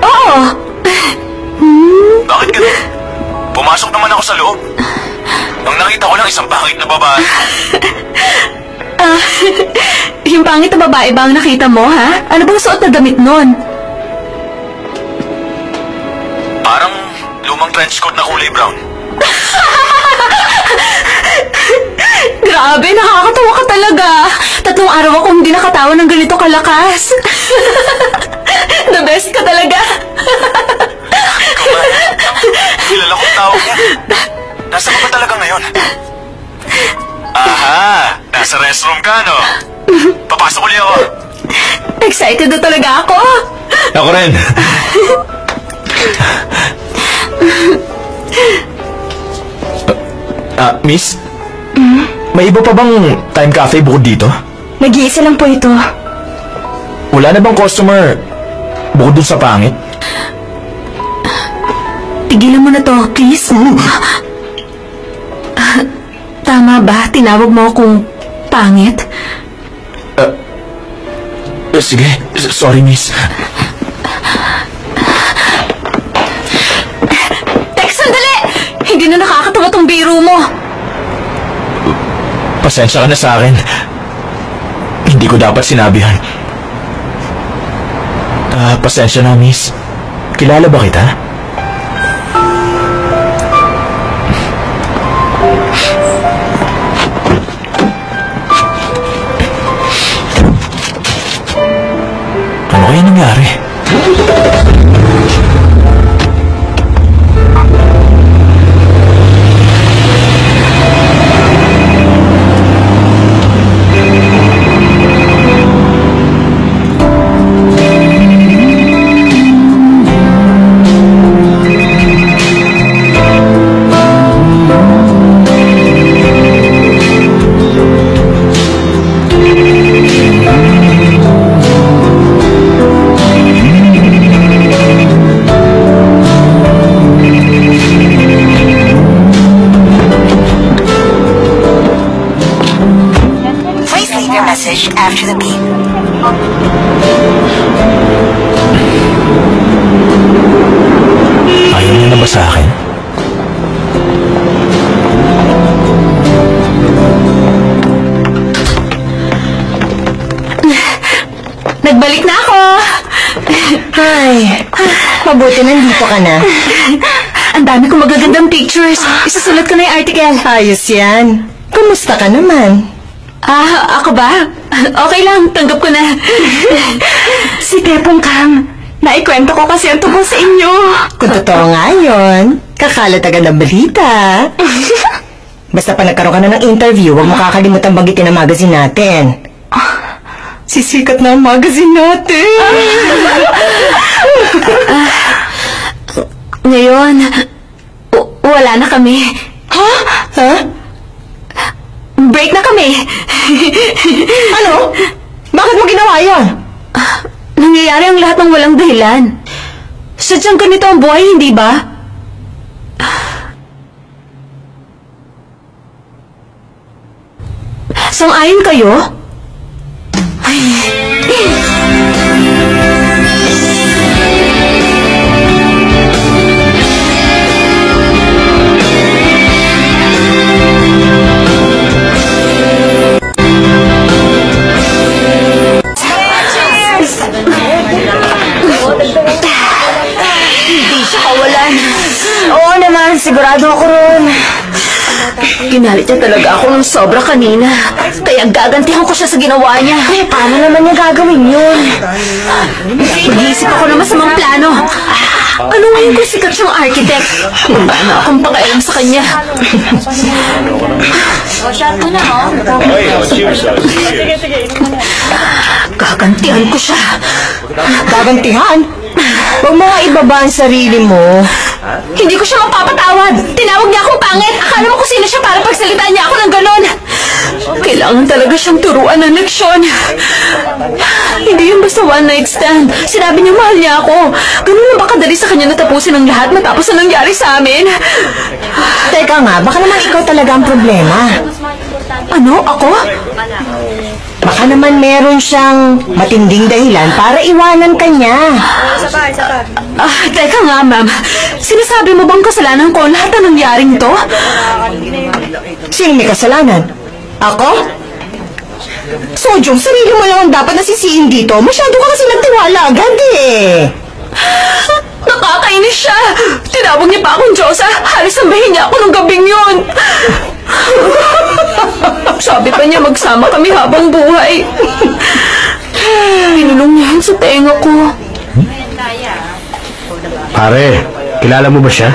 Oo. Bakit ganun? Pumasok naman ako sa loob. Nang nakita ko lang isang pangit na babae. Yung pangit na babae ba ang nakita mo, ha? Ano bang suot na damit nun? Parang lumang trench coat na kulay brown. Grabe, nakakatawa ka talaga. Tatlong araw ako hindi nakatawa ng ganito kalakas. The best ka talaga. Kilala kong tao yan. Nasa ka ba talaga ngayon? Aha! Nasa restroom ka, no? Papasok ulit ako. Excited na talaga ako. Ako rin. Ah, miss? May iba pa bang time cafe bukod dito? Nag-iisa lang po ito. Wala na bang customer bukod dun sa pangit? Tigilan mo na to, please. Ah, Tama ba? Tinawag mo akong pangit? Eh, sige, S- sorry miss. Tek, sandali! Hindi na nakakatawa tong biro mo. Pasensya ka na sa akin. Hindi ko dapat sinabihan. Ah, pasensya na, miss. Kilala ba kita? Ano kaya nangyari? After the beep. Ayaw niya na ba sa akin? Nagbalik na ako! Ay, mabuti nandito ka na. Ang dami kong magagandang pictures. Isusulat ko na yung article. Ayos yan. Kumusta ka naman? Ah, ako ba? Okay lang, tanggap ko na. si Tepong Kang, naikwento ko kasi ang tungkol sa inyo. Kung totoo nga yun, kakalat agad ang balita. Basta pa nagkaroon ka na ng interview, huwag mo kakalimutan bagitin ang magazine natin. Sisikat na ang magazine natin. Ngayon, w- wala na kami. ha? Ha? Break na kami. Ano? Bakit mo ginawa yan? Nangyayari ang lahat ng walang dahilan. Sadyang ganito ang buhay, hindi ba? Sang-ayon kayo? Hindi sigurado ako ron. Ginalit niya talaga ako ng sobra kanina. Kaya gagantihan ko siya sa ginawa niya. Eh, paano naman niya gagawin yun? Mag-iisip ako ng masamang plano. Ano ngayon kung sikat siyang architect? Wala na akong pakialam sa kanya. Gagantihan ko siya. Gagantihan? Huwag mo nga ibaba ang sarili mo. Hindi ko siya mapapatawad. Tinawag niya akong pangit. Akala mo kung sino siya para pagsalitaan niya ako ng ganon. Kailangan talaga siyang turuan ng leksyon. Hindi yun basta one night stand. Sinabi niya mahal niya ako. Ganun na ba kadali sa kanya natapusin ang lahat matapos na nangyari sa amin? Teka nga, baka naman ikaw talaga ang problema. Ano? Ako? Baka naman meron siyang matinding dahilan para iwanan ka niya. Ah, teka nga, ma'am. Sinasabi mo bang kasalanan ko lahat na nangyaring to? Sino may kasalanan? Ako? Sojong, sarili mo lang ang dapat nasisiin dito. Masyado ka kasi nagtiwala agad eh. Nakakainis siya! Tinawag niya pa akong Diyosa! Halos sambahin niya ako nung gabing yun! Sabi pa niya magsama kami habang buhay. Pinulong niya sa tenga ko. Pare, kilala mo ba siya?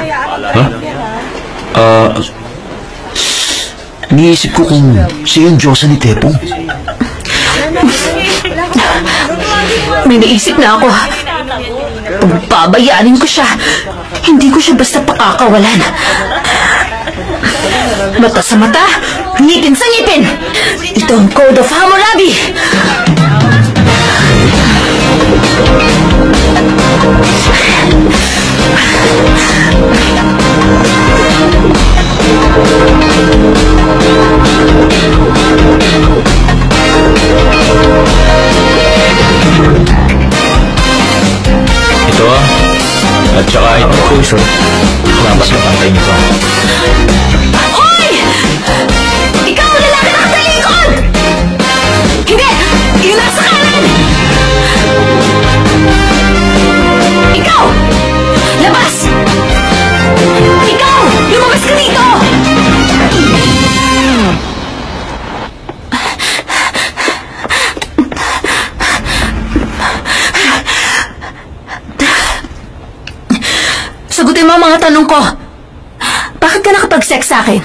Ha? Ah... Niisip ko kung siya yung Diyosa ni Tepong. May naisip na ako. Pagbabayaanin ko siya. Hindi ko siya basta pakakawalan. Mata sa mata, ngipin sa ngipin. Ito ang Code of Hammurabi. Ito akin?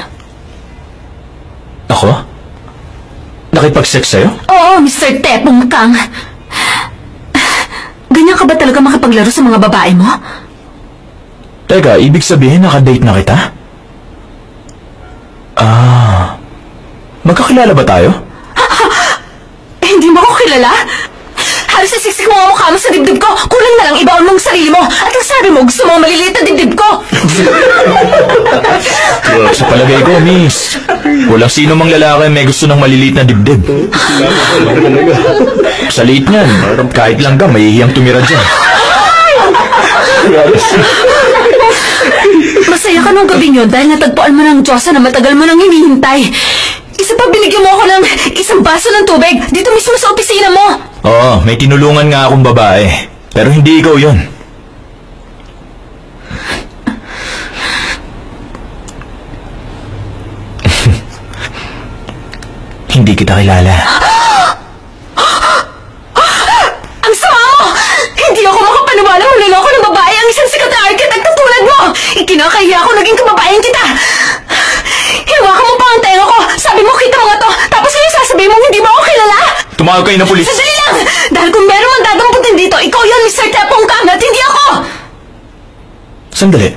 Ako? Nakipag-sex sa'yo? Oo, Mr. Tepong Kang. Ganyan ka ba talaga makapaglaro sa mga babae mo? Teka, ibig sabihin nakadate na kita? Ah... Magkakilala ba tayo? Hindi mo ako kilala? Halos sisik mo ang mukha mo sa dibdib ko. Kulang na lang ibaon mong sarili mo. At ang sabi mo, gusto mo maliliit na dibdib ko. Sa palagay ko, miss. Walang sino mang lalaki may gusto ng maliliit na dibdib. Sa liit niyan, kahit lang ka, mahihiyang tumira dyan. Masaya ka nung gabing yun dahil natagpuan mo ng Diyosa na matagal mo nang hinihintay. Isa pa binigyan mo ako ng isang baso ng tubig dito mismo sa opisina mo. Oo, may tinulungan nga akong babae. Pero hindi ikaw yon. hindi kita kilala. Ang sama mo! Hindi ako makapaniwala mo niloko ng babae ang isang sikat na architect tulad mo! Ikinakahiya ako naging kababayan kita! Hinawakan mo pa ang tenga ko! Sabi mo kita mga to! Tapos ngayon sasabihin mo hindi mo ako! Tumawag kayo ng pulis. Sandali lang! Dahil kung meron man dadamputin dito, ikaw yun, Mr. Tepong Kang, at hindi ako! Sandali.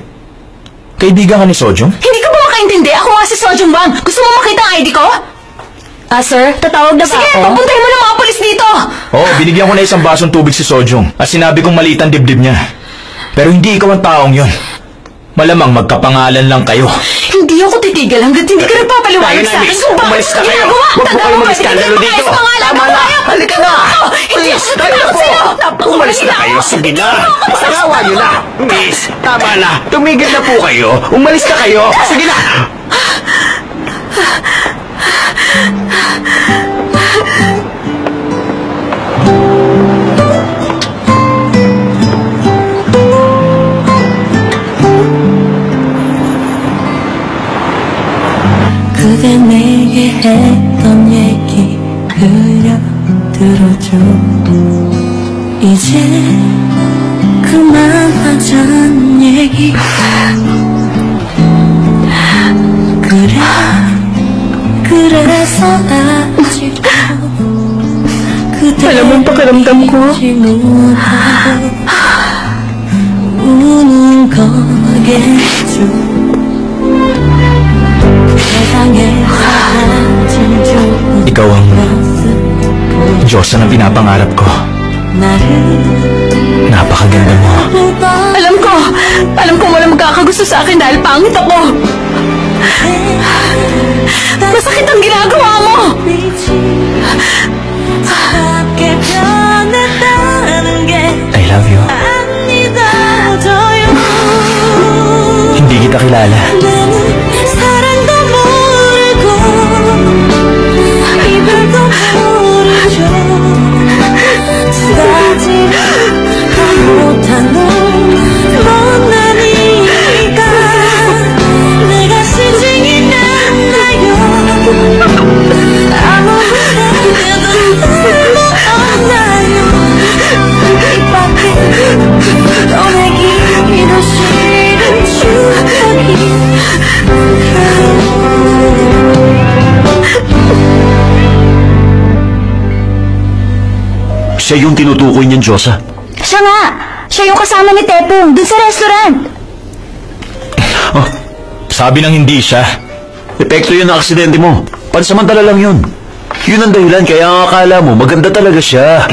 Kaibigan ka ni Sojong? Hindi ka ba makaintindi? Ako nga si Sojong Wang. Gusto mo makita ang ID ko? Ah, sir, tatawag na ba Sige, ako? papuntahin mo ng mga polis dito! Oo, binigyan ko na isang basong tubig si Sojong at sinabi kong maliit ang dibdib niya. Pero hindi ikaw ang taong yon. Malamang magkapangalan lang kayo. Hindi ako titigil hanggat hindi ka nagpapaliwanag sa akin kung bakit na kayo. ginagawa. Huwag po Tanda kayo mo, mag-iskandalo hindi dito. Tama na. Halika na. Please, dali na po. Umalis na kayo. Sige na. Pagawa niyo na. Miss, tama na. Tumigil na po kayo. Umalis na kayo. Sige na. 그대 내게 했던 얘기 그려 들어줘. 이제 그만하자는 얘기. 그래 그래서 아직도 그대? 잊지 못하고 우는 거겠죠 Ikaw ang Diyos na pinapangarap ko. Napakaganda mo. Alam ko! Alam ko walang magkakagusto sa akin dahil pangit ako! Masakit ang ginagawa mo! I love you. Hindi kita kilala. Siya yung tinutukoy niyang Diyosa. Siya nga! Siya yung kasama ni Tepong dun sa restaurant! Sabi nang hindi siya. Epekto yun ng aksidente mo. Pansamantala lang yun. Yun ang dahilan kaya ang akala mo maganda talaga siya.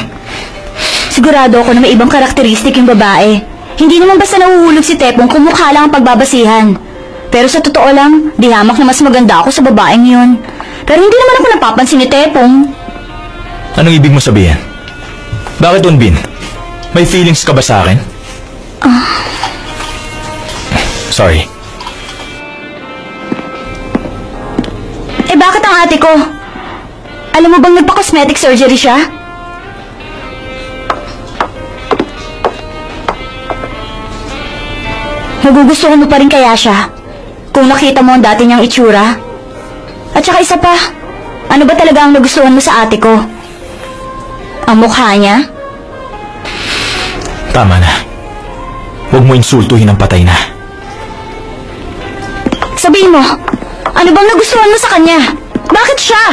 Sigurado ako na may ibang karakteristik yung babae. Hindi naman basta nahuhulog si Tepong kung mukha lang ang pagbabasihan. Pero sa totoo lang, di hamak na mas maganda ako sa babaeng yun. Pero hindi naman ako napapansin ni Tepong. Anong ibig mo sabihin? Bakit, Unbin? May feelings ka ba sa akin? Sorry. Eh bakit ang ate ko? Alam mo bang nagpa-cosmetic surgery siya? Nagugustuhan mo pa rin kaya siya? Kung nakita mo ang dati niyang itsura? At saka isa pa, ano ba talaga ang nagustuhan mo sa ate ko? Ang mukha niya? Tama na. Huwag mo insultuhin ang patay na. Sabihin mo, ano bang nagustuhan mo sa kanya? Bakit siya?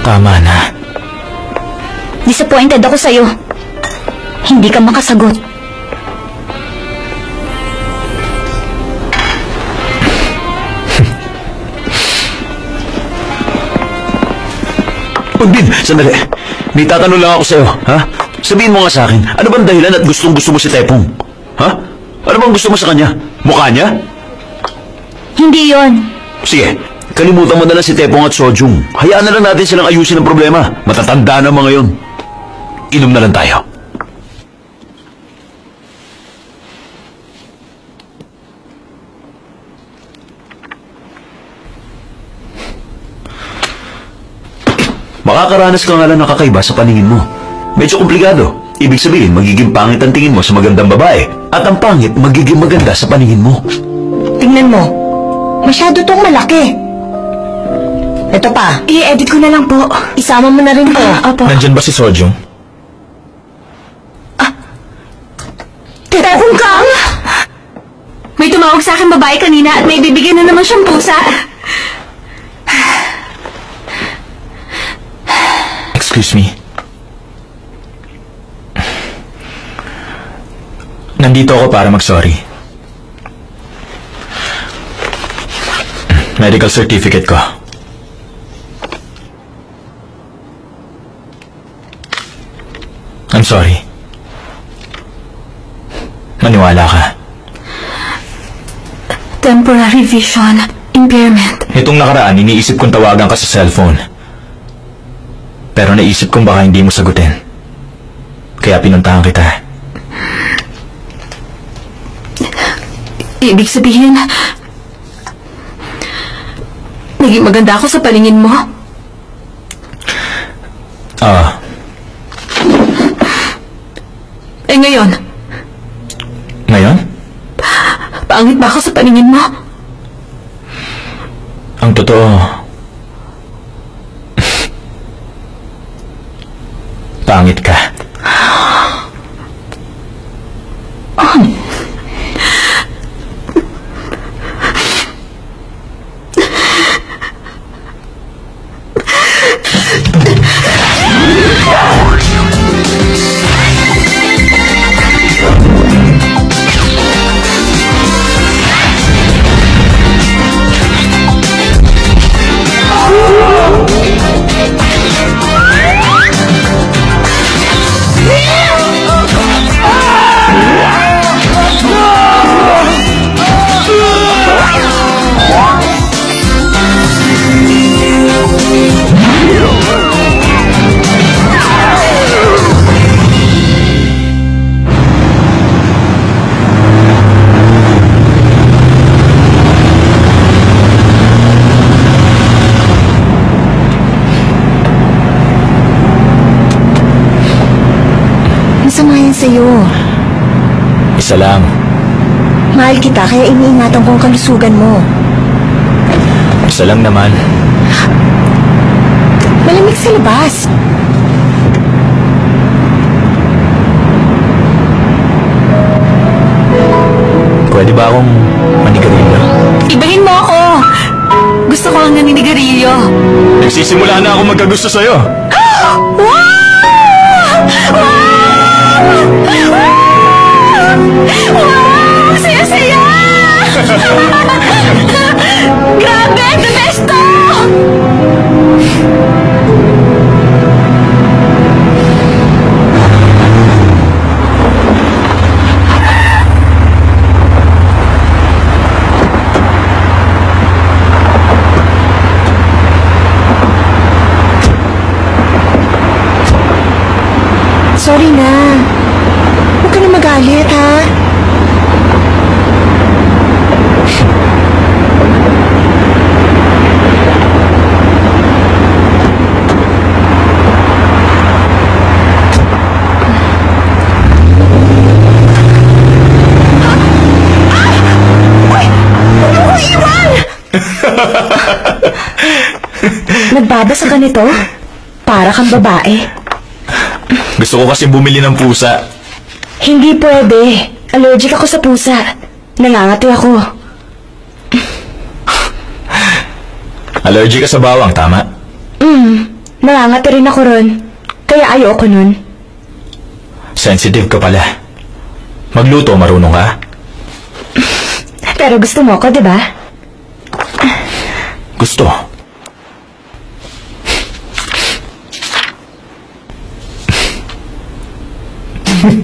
Tama na. Disappointed ako sa'yo. Hindi ka makasagot. Unbin, sandali. May tatanong lang ako sa'yo, ha? Sabihin mo nga sa akin, ano bang dahilan at gustong gusto mo si Tepong? Ha? Ano bang gusto mo sa kanya? Mukha niya? Hindi yon. Sige, kalimutan mo na lang si Tepong at Sojung. Hayaan na lang natin silang ayusin ang problema. Matatanda na mga yon. Inom na lang tayo. Makakaranas ka nga lang ng kakaiba sa paningin mo. Medyo komplikado. Ibig sabihin, magiging pangit ang tingin mo sa magandang babae. At ang pangit, magiging maganda sa paningin mo. Tingnan mo. Masyado tong malaki. Ito pa. I-edit ko na lang po. Isama mo na rin to. Opo. Nandyan ba si Sojung? Tepong kang! May tumawag sa akin babae kanina at may bibigyan na naman siyang pusa. Excuse me. Nandito ako para mag-sorry. Medical certificate ko. I'm sorry. Maniwala ka. Temporary vision impairment. Itong nakaraan, iniisip kong tawagan ka sa cellphone. Pero naisip kong baka hindi mo sagutin. Kaya pinuntahan kita. Ibig sabihin, naging maganda ako sa paningin mo. Ah, Eh ngayon, ngayon? pangit ba ako sa paningin mo? Ang totoo... Pangit ka. Masama Mahal kita, kaya iniingatan ko ang kalusugan mo. Isa lang naman. Malamig sa labas. Pwede ba akong manigarilyo? Ibahin mo ako! Gusto ko ang naninigarilyo. Nagsisimula na ako magkagusto sa'yo. wow! Wow! Wow! wow! Grabe! The best to! Sorry na. Huwag ka na magalit, ha? Nagbabasa ka nito? Para kang babae. Gusto ko kasi bumili ng pusa. Hindi pwede. Allergic ako sa pusa. Nangangati ako. Allergy ka sa bawang, tama? Mm, nangangati rin ako ron. Kaya ayoko nun. Sensitive ka pala. Magluto, marunong ka? Pero gusto mo ko, di ba? Gusto. Ngayon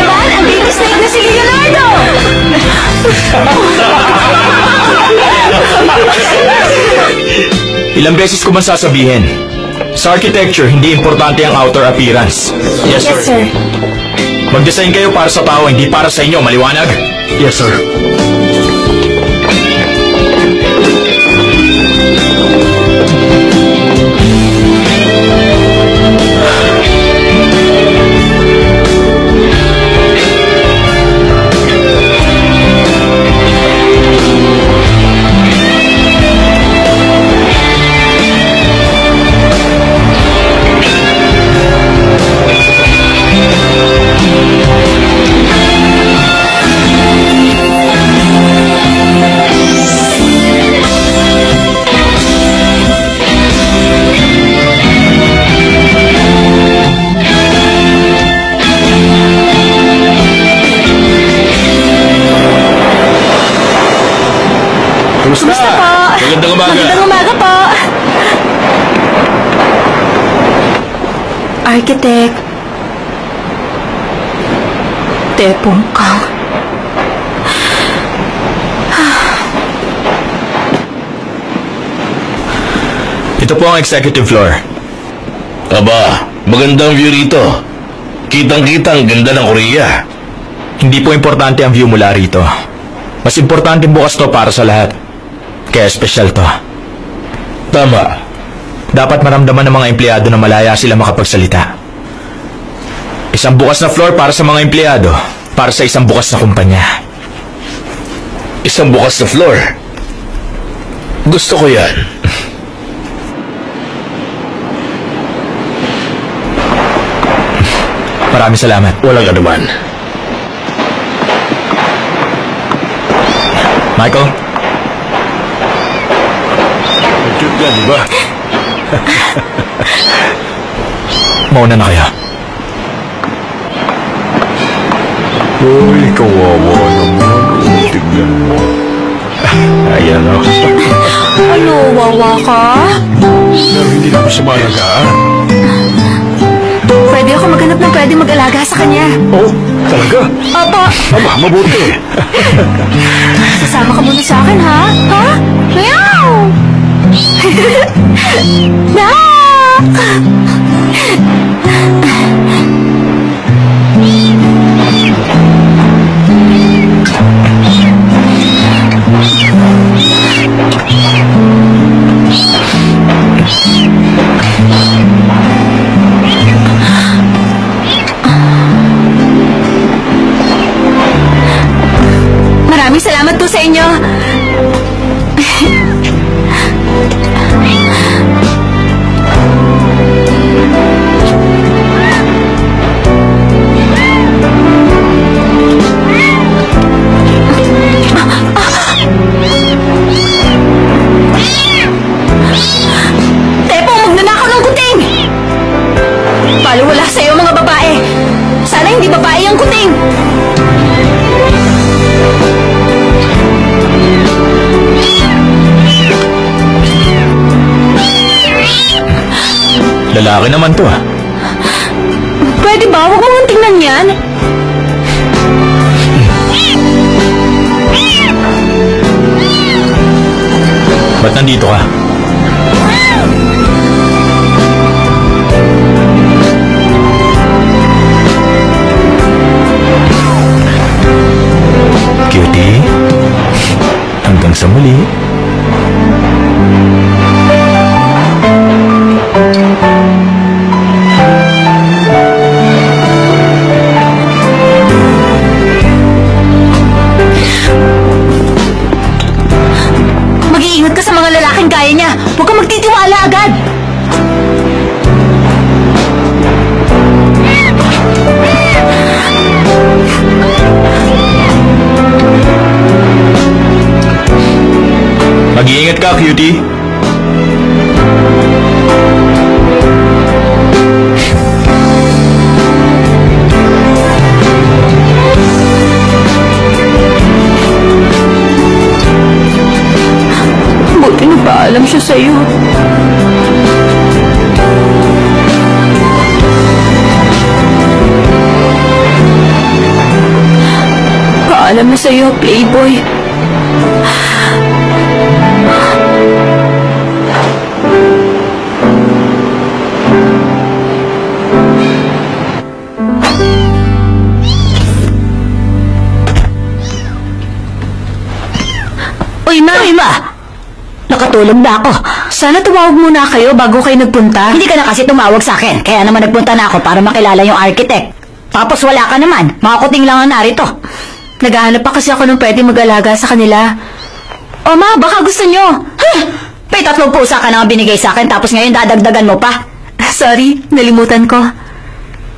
naman, ang baby snake na si Leonardo! Ilang beses ko man sasabihin, sa architecture, hindi importante ang outer appearance. Yes, sir. Yes, sir. Mag-design kayo para sa tao, hindi para sa inyo. Maliwanag? Yes, sir. Kumusta? Magandang umaga. Magandang umaga po! Architect. Tepong kang. Ito po ang executive floor. Aba, magandang view rito. Kitang-kita ang ganda ng Korea. Hindi po importante ang view mula rito. Mas importante bukas to para sa lahat. Kaya special to. Tama. Dapat maramdaman ng mga empleyado na malaya sila makapagsalita. Isang bukas na floor para sa mga empleyado, para sa isang bukas na kumpanya. Isang bukas na floor. Gusto ko yan. Maraming salamat. Walang anuman. Michael, Cute ka, di ba? mauna na kayo. Uy, kawawa naman. Tignan mo. Ayan o. Ano, wawa ka? Pero hindi na masama alagaan. Pwede ako maghanap ng pwede mag-alaga sa kanya. Oh, talaga? Opo, Aba, mabuti. sasama ka muna sa akin, ha? Ha? Meow! 哈哈，啊！Lalaki naman to ah. Pwede ba? Huwag mo nga tingnan yan. Ba't nandito ka? Mag-iingat ka, cutie. Buti na paalam siya sa'yo. Paalam na sa'yo, Playboy. Uy, ma! Nakatulog na ako. Sana tumawag muna kayo bago kayo nagpunta. Hindi ka na kasi tumawag sa akin, kaya naman nagpunta na ako para makilala yung architect. Tapos wala ka naman, mga kuting lang ang narito. Naghahanap pa kasi ako ng pwede mag-alaga sa kanila. O ma, baka gusto nyo. Huh, may tatlong pusa ka na binigay sa akin tapos ngayon dadagdagan mo pa. Sorry, nalimutan ko.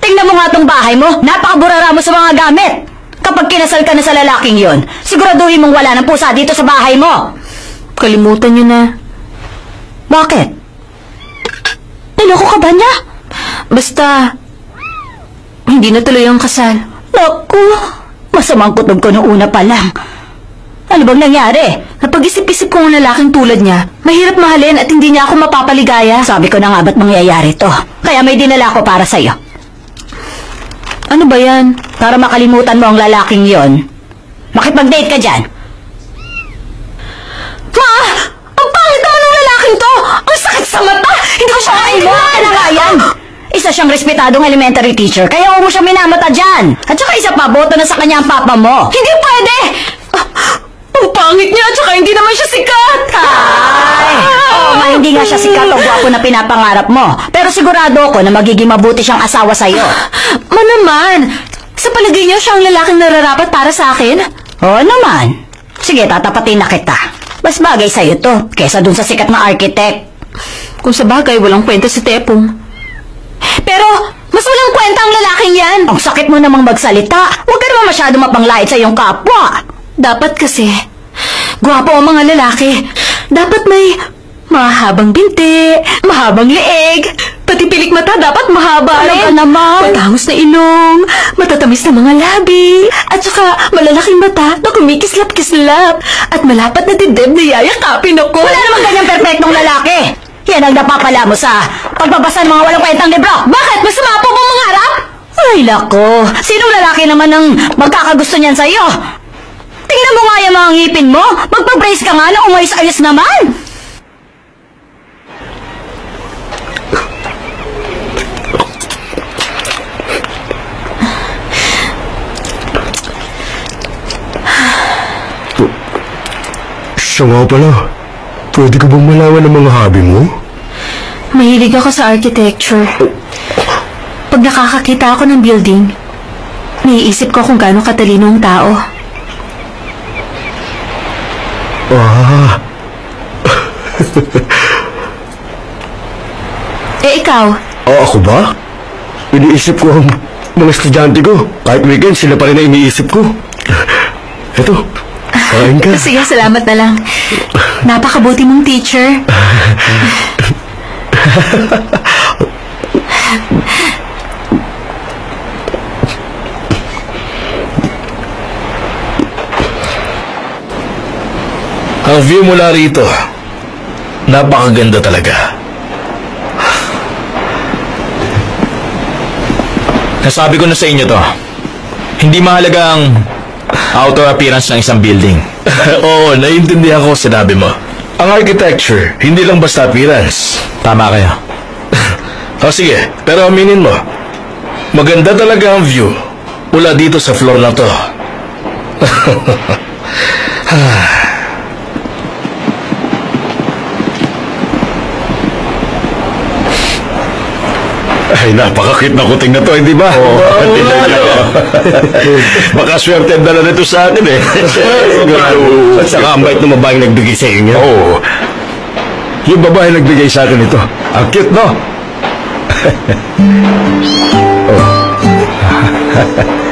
Tingnan mo nga tong bahay mo, napakaburara mo sa mga gamit. Kapag kinasal ka na sa lalaking yon, siguraduhin mong wala ng pusa dito sa bahay mo. Kalimutan niyo na. Bakit? Niloko ka ba niya? Basta, hindi na tuloy ang kasal. Naku, masamang kutob ko noong una pa lang. Ano bang nangyari? Napag-isip-isip ko ang lalaking tulad niya. Mahirap mahalin at hindi niya ako mapapaligaya. Sabi ko na nga ba't mangyayari to? Kaya may dinala ko para sa'yo. Ano ba yan? Para makalimutan mo ang lalaking yon. Makipag-date ka dyan. Ma! Ang pangit naman ng lalaking to! Ang sakit sa mata! Hindi ko siya Ay, mo ka na nga yan! Isa siyang respetadong elementary teacher, kaya huwag mo siya minamata dyan. At saka isa pa, boto na sa kanya ang papa mo. Hindi pwede! Ah, Ang pangit niya at saka hindi naman siya sikat! Ay! Oo nga, hindi nga siya sikat o gwapo na pinapangarap mo. Pero sigurado ako na magiging mabuti siyang asawa sa'yo. Ma naman! Sa palagay niyo siya ang lalaking nararapat para sa akin? Oo naman. Sige, tatapatin na kita. Mas bagay sa'yo to, kesa dun sa sikat na architect. Kung sa bagay, walang kwenta si Tepong. Pero, mas walang kwenta ang lalaking yan! Ang sakit mo namang magsalita. Huwag ka naman masyado mapanglait sa iyong kapwa. Dapat kasi, gwapo ang mga lalaki. Dapat may mahabang binti, mahabang leeg, pati pilik mata dapat mahaba Ano rin. ka naman? Matangos na ilong, matatamis na mga labi, at saka malalaking mata na kumikislap-kislap, at malapat na dibdib na yayakapin ako. Wala namang ganyang perpektong lalaki. Yan ang napapala mo sa pagbabasa ng mga walang kwentang libro. Bakit? Masama po mong mangarap? Ay, lako. Sinong lalaki naman ang magkakagusto niyan sa'yo? Tingnan mo nga yung mga ngipin mo. Magpa-brace ka nga na umayos-ayos naman. Siya nga pala. Pwede ka bang malaman ng mga hobby mo? Mahilig ako sa architecture. Pag nakakakita ako ng building, naiisip ko kung gaano katalino ang tao. Ah, Eh ikaw, ah, ako ba? Iniisip ko ang mga estudyante ko. Kahit weekend, sila pa rin ang iniisip ko. Eto, Kain ka. Sige, salamat na lang. Napakabuti mong teacher. Ang view mula rito, napakaganda talaga. Nasabi ko na sa inyo to, hindi mahalaga ang outer appearance ng isang building. Oo, naiintindihan ko sinabi mo. Ang architecture, hindi lang basta appearance. Tama kayo. O sige, pero aminin mo, maganda talaga ang view mula dito sa floor na to. Ay, napakakit na kuting na to, hindi ba? Oo. Baka swerte ang dala nito sa akin eh. At saka ang bait ng babaeng nagbigay sa inyo. Oo. Yung babae nagbigay sa akin ito. Ang cute, no? 그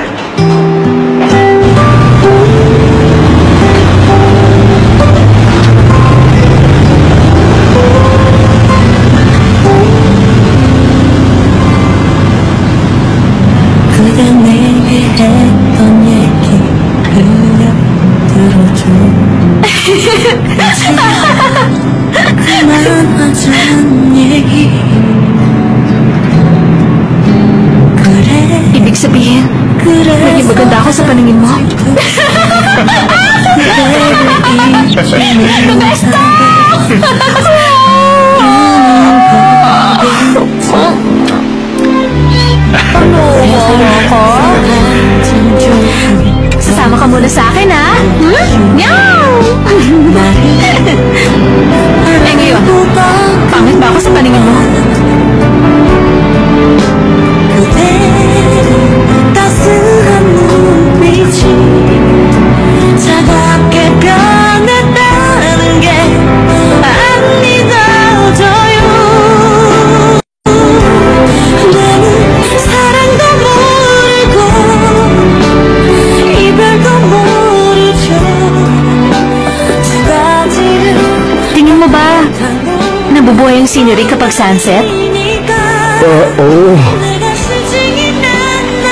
machinery kapag sunset? Uh, oo.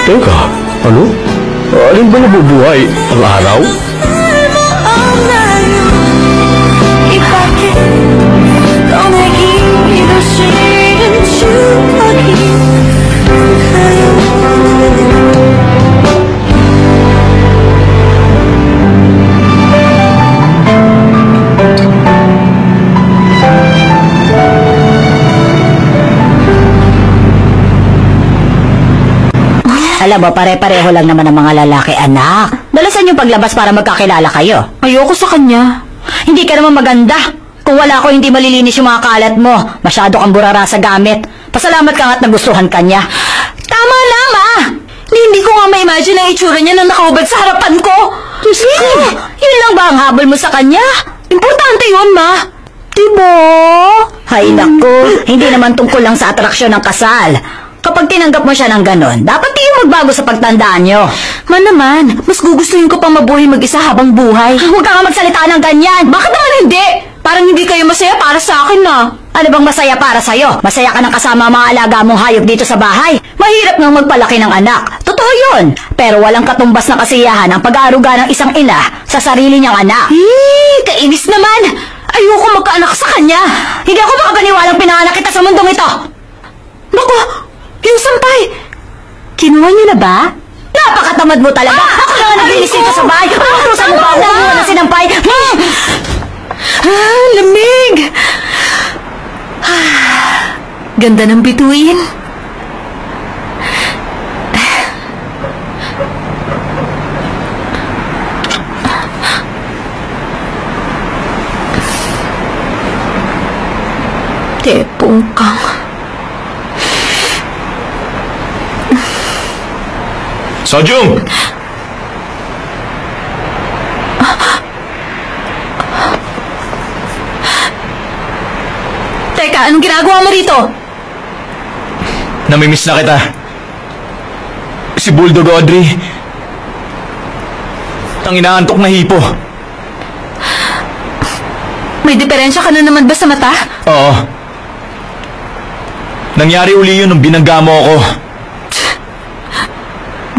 Teka, ano? Alin ba nabubuhay? Ang araw? Don't make it, it'll shade and shoot. Alam mo, pare-pareho lang naman ang mga lalaki, anak. Dalasan yung paglabas para magkakilala kayo. Ayoko sa kanya. Hindi ka naman maganda. Kung wala ko, hindi malilinis yung mga kalat mo. Masyado kang burara sa gamit. Pasalamat ka nga at nagustuhan ka niya. Tama na, ma! Hindi, ko nga ma-imagine ang itsura niya nang nakahubad sa harapan ko. Diyos ko, yun lang ba ang habol mo sa kanya? Importante yun, ma. Diba? Hay nako, hindi naman tungkol lang sa atraksyon ng kasal. Kapag tinanggap mo siya ng ganon, dapat magbago sa pagtandaan nyo. Man naman, mas gugustuhin ko pang mabuhay mag-isa habang buhay. Huwag ka nga magsalita ng ganyan. Bakit naman hindi? Parang hindi kayo masaya para sa akin na. Ano bang masaya para sa'yo? Masaya ka ng kasama ang mga alaga mong hayop dito sa bahay. Mahirap nang magpalaki ng anak. Totoo yun. Pero walang katumbas na kasiyahan ang pag-aaruga ng isang ina sa sarili niyang anak. Eh, kainis naman. Ayoko magkaanak sa kanya. Hindi ako makapaniwalang pinanganak kita sa mundong ito. Naku, yung sampay. Kinuha niyo na ba? Napakatamad mo talaga. ako na nga naglinis dito sa bahay. Utusan mo ba ako kumuha ng sinampay? Hmm. Ah, lamig. Ah, Ganda ng bituin. Tepong kang. Sojung! Teka, anong ginagawa mo rito? Namimiss na kita. Si Bulldog Audrey. Ang inaantok na hipo. May diferensya ka na naman ba sa mata? Oo. Nangyari uli yun nung binangga mo ako.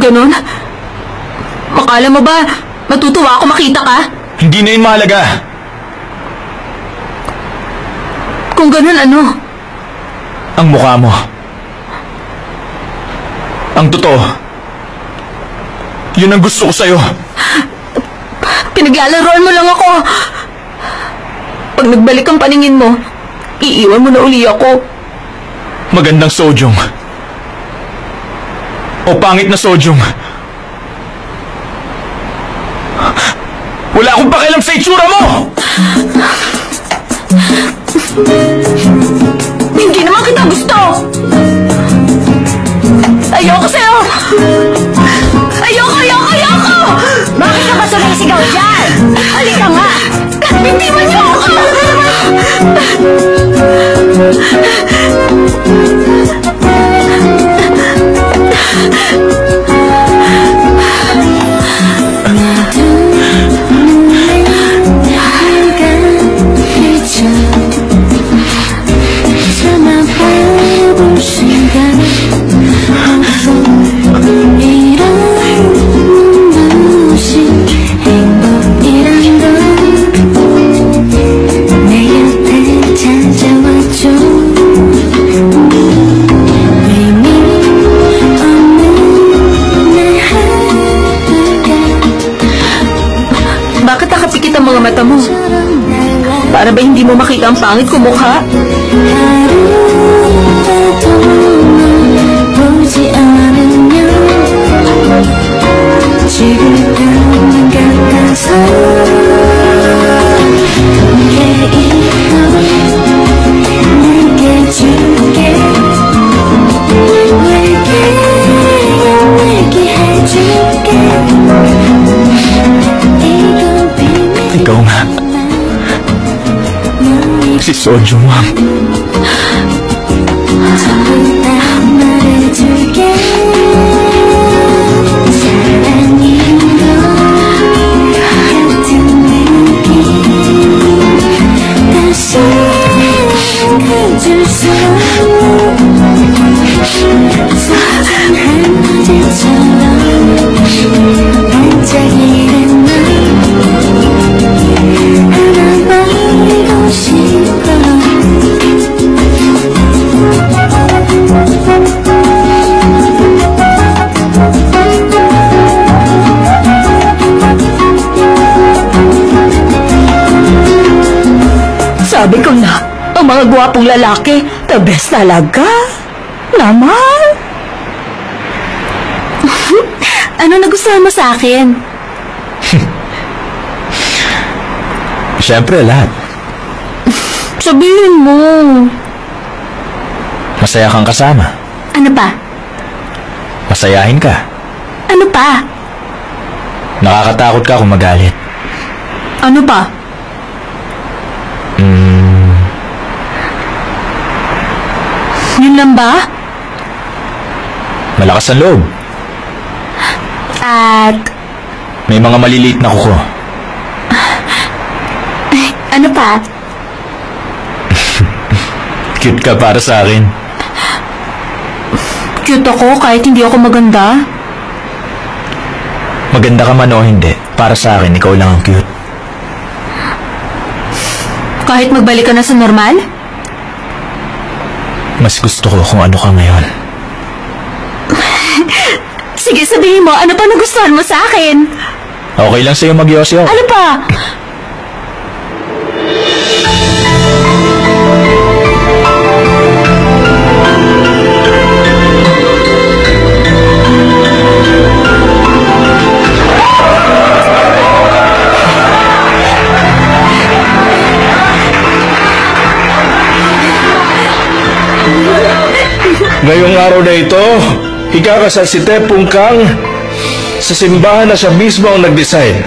Ganon? Makala mo ba matutuwa ako makita ka? Hindi na yun mahalaga. Kung ganun, ano? Ang mukha mo. Ang totoo. Yun ang gusto ko sa'yo. Pinaglalaroan mo lang ako. Pag nagbalik ang paningin mo, iiwan mo na uli ako. Magandang sodyong. O pangit na sodyong. Wala akong pakialam sa itsura mo! Hindi naman kita gusto! Ayoko sa'yo! Ayoko, ayoko, ayoko! Bakit ka ba sumisigaw dyan? Halika nga! Mo niyo ako! 차마 Thank you. Para ba hindi mo makita ang pangit ko mukha? 하루라도 보지 않으면 지금은 같아서 si Sodyong Wang. Lalaki, the best talaga. Naman. Ano nagustuhan mo sa akin? Siyempre, lahat. Sabihin mo. Masaya kang kasama. Ano pa? Masayahin ka. Ano pa? Nakakatakot ka kung magalit. Ano pa? Lang ba? Malakas ang loob. At May mga maliliit na kuko. ano pa? Cute ka para sa akin. Cute ako kahit hindi ako maganda. Maganda ka man o hindi. Para sa akin, ikaw lang ang cute. Kahit magbalik ka na sa normal? Mas gusto ko kung ano ka ngayon. Sige, sabihin mo, ano pa nagustuhan mo sa akin? Okay lang sa'yo magyosyo. Ano pa? Ngayong araw na ito, ikakasal si Tepong Kang sa simbahan na siya mismo ang nag-design.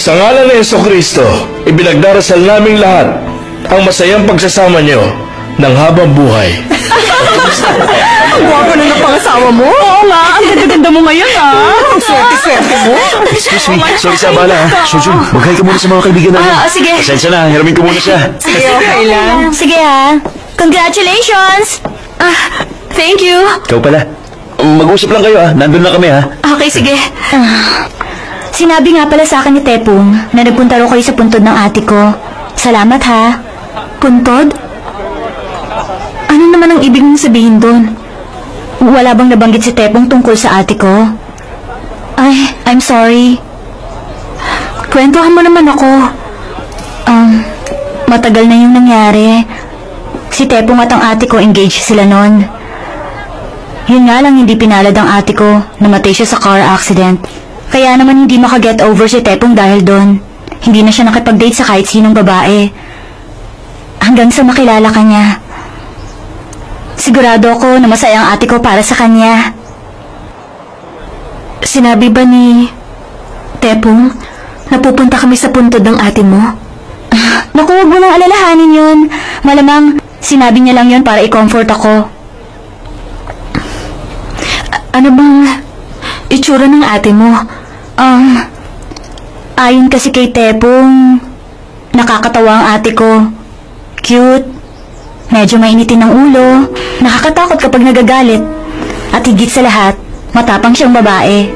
Sa ngalan ni Yeso Kristo, ibinagdarasal naming lahat ang masayang pagsasama niyo ng habang buhay. Ang gwapo na ng pangasawa mo. Oo nga, ang ganda-ganda mo ngayon ah. Ang swerte-swerte mo. Excuse me, sorry sa abala ha. Sujun, mag-hi ka muna sa mga kaibigan namin. Ah, sige. Pasensya na, hiramin ko muna siya. Sige, okay lang. Sige ha. Congratulations! Ah, thank you. Ikaw pala. Mag-usap lang kayo ha, nandun na kami ha. Okay, sige. Sinabi nga pala sa akin ni Tepong na nagpunta raw kayo sa puntod ng ate ko. Salamat ha. Puntod? bang ibig mong sabihin doon? Wala bang nabanggit si Tepong tungkol sa ate ko? Ay, I'm sorry. Kwentuhan mo naman ako. Um, matagal na yung nangyari. Si Tepong at ang ate ko engaged sila noon. Yun nga lang hindi pinalad ang ate ko. Namatay siya sa car accident. Kaya naman hindi makaget over si Tepong dahil doon. Hindi na siya nakipag-date sa kahit sinong babae. Hanggang sa makilala ka niya. Sigurado ako na masaya ang ate ko para sa kanya. Sinabi ba ni Tepong na pupunta kami sa puntod ng ate mo? Naku, huwag mo nang alalahanin yun. Malamang sinabi niya lang yun para i-comfort ako. Ano bang itsura ng ate mo? Um, ayon kasi kay Tepong, nakakatawa ang ate ko. Cute. Medyo mainitin ng ulo. Nakakatakot kapag nagagalit. At higit sa lahat, matapang siyang babae.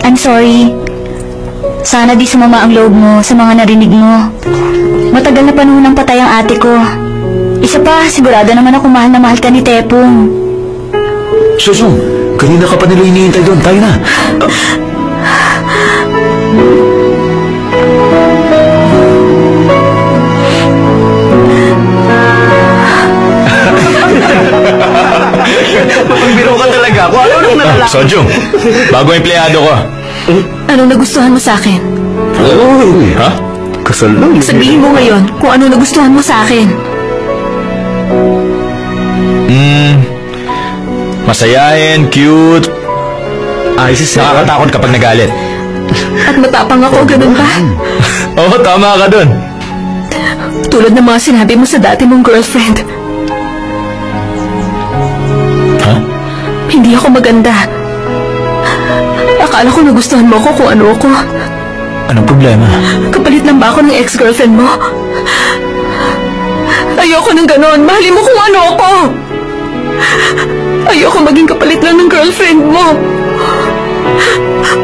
I'm sorry. Sana di sumama ang loob mo sa mga narinig mo. Matagal na panahon ang patay ang ate ko. Isa pa, sigurado naman ako mahal na mahal ka ni Tepong. Susung, kanina ka pa nila hinihintay doon. Tayo na. Biro ka talaga. Kung ano nang Ah, Sojung, bago empleyado ko. Anong nagustuhan mo sa akin? Ha? Kasal lang. Sabihin mo ngayon kung ano nagustuhan mo sa akin. Hmm, masayahin, cute, Ay, si Sarah. nakakatakot kapag nagalit. At matapang ako, ganun ba? Oo, tama ka dun. Tulad ng mga sinabi mo sa dati mong girlfriend. Ha? Hindi ako maganda. Akala ko nagustuhan mo ako kung ano ako. Anong problema? Kapalit lang ba ako ng ex-girlfriend mo? Ayoko ng ganon. Mahalin mo kung ano ako. Ayoko maging kapalit lang ng girlfriend mo.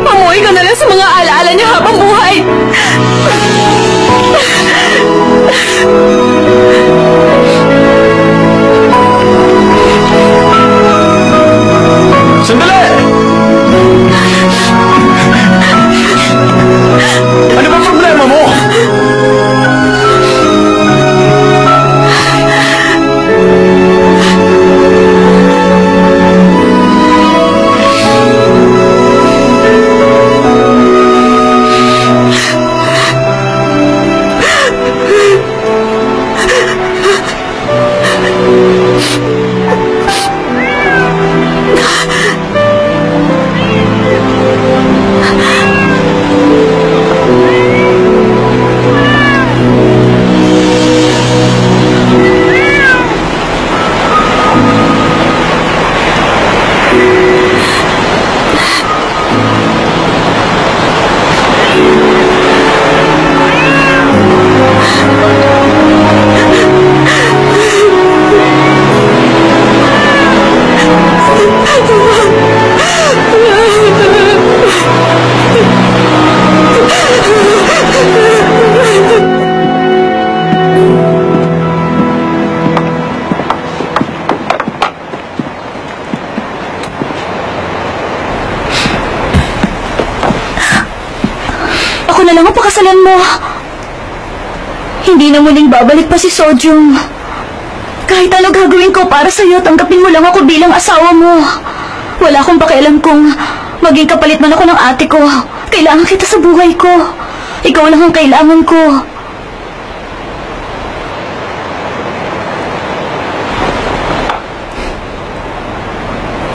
Pamuhay ka na lang sa mga alaala niya habang buhay. Sandali! Ano ba problema mo? Hindi na muling babalik pa si Sojung. Kahit ano gagawin ko para sa'yo, tanggapin mo lang ako bilang asawa mo. Wala akong pakialam kung maging kapalit man ako ng ate ko. Kailangan kita sa buhay ko. Ikaw lang ang kailangan ko.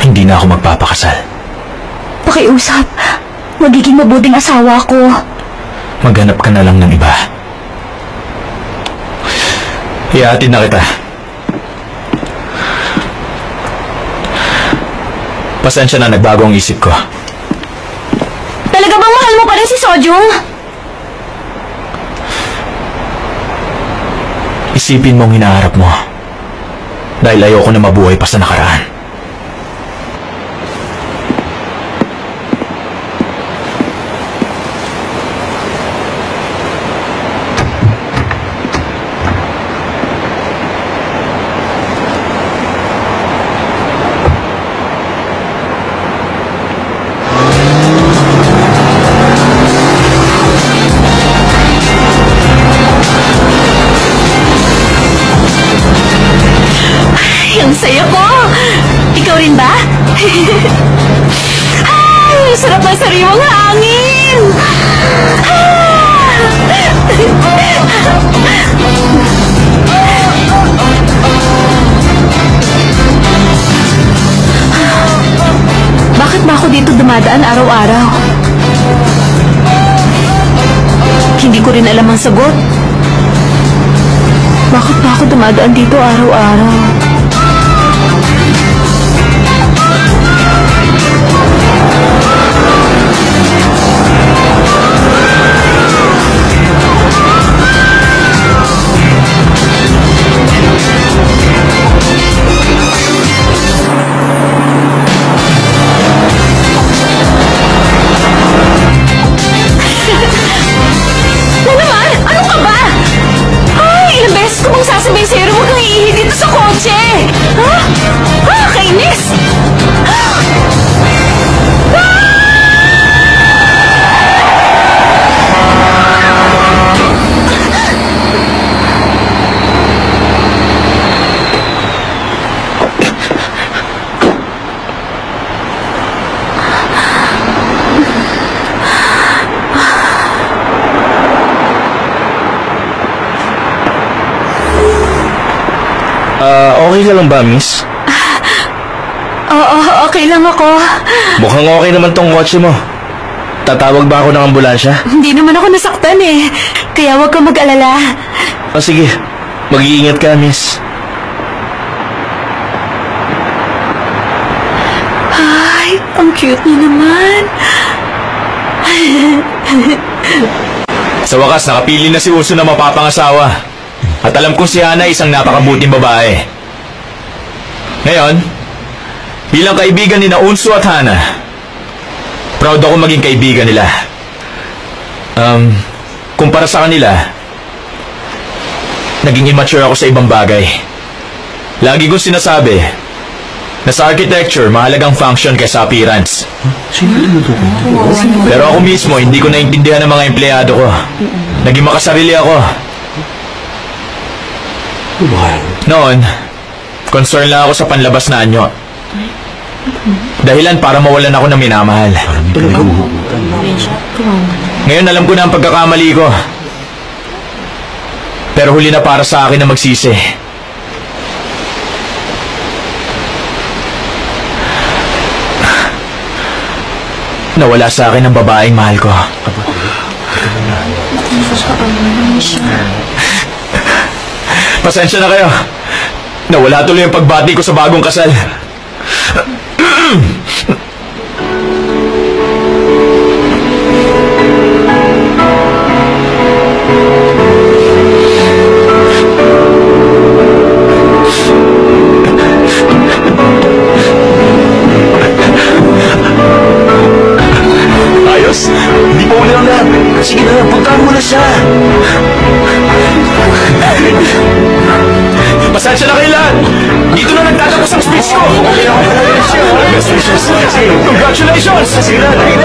Hindi na ako magpapakasal. Pakiusap. Magiging mabuting asawa ko. Maghanap ka na lang ng iba. Ihatid na kita. Pasensya na nagbago ang isip ko. Talaga bang mahal mo pa rin si Sojung? Isipin mong hinaharap mo. Dahil ayoko na mabuhay pa sa nakaraan. Ko rin alam ang sagot. Bakit ba ako dumadaan dito araw-araw? Okay ka lang ba, miss? Oo, okay lang ako. Mukhang okay naman tong kotse mo. Tatawag ba ako ng ambulansya? Hindi naman ako nasaktan eh. Kaya huwag kang mag-alala. O sige, mag-iingat ka, miss. Ay, ang cute niya naman. Sa wakas, nakapili na si Uso na mapapangasawa. At alam kong si Hana isang napakabuting babae. Ngayon, bilang kaibigan ni na Unso at Hana, proud ako maging kaibigan nila. Um, kumpara sa kanila, naging immature ako sa ibang bagay. Lagi kong sinasabi na sa architecture, mahalagang function kaysa appearance. Pero ako mismo, hindi ko naintindihan ang mga empleyado ko. Naging makasarili ako. Noon, concern lang ako sa panlabas na anyo. Dahilan para mawalan ako ng minamahal. Ngayon alam ko na ang pagkakamali ko. Pero huli na para sa akin na magsisi. Nawala sa akin ang babaeng mahal ko. Pasensya na kayo. Nawala tuloy ang pagbati ko sa bagong kasal. Congratulations! Sige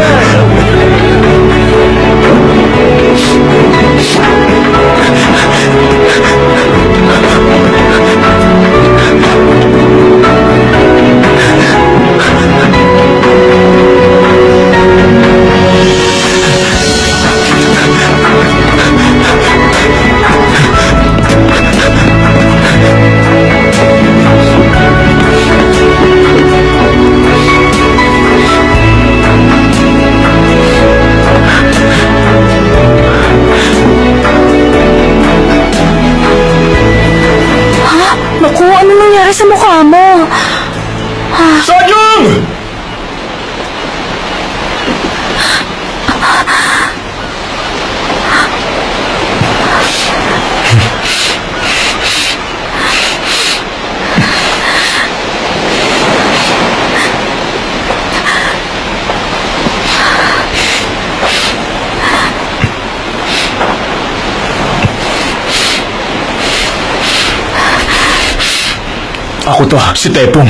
Ako to, si Tepong.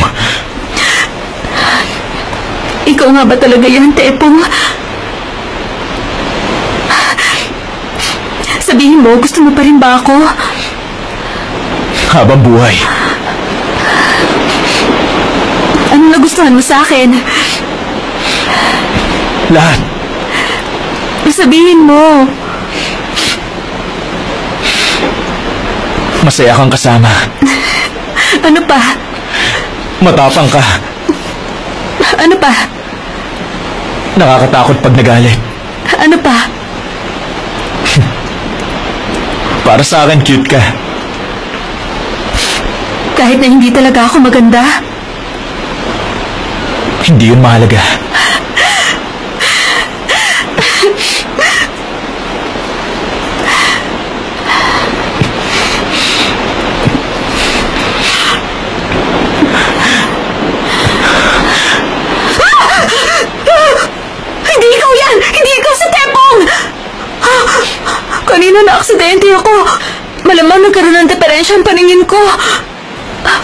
Ikaw nga ba talaga yan, Tepong? Sabihin mo, gusto mo pa rin ba ako? Habang buhay. Ano nagustuhan mo sa akin? Lahat. Sabihin mo. Masaya kang kasama. Ano pa? Matapang ka. Ano pa? Nakakatakot pag nagalit. Ano pa? Para sa akin, cute ka. Kahit na hindi talaga ako maganda. Hindi yun mahalaga. Hindi ikaw yan! Hindi ikaw si Tepong! Kanina na-aksidente ako. Malamang nagkaroon ng diferensya ang paningin ko.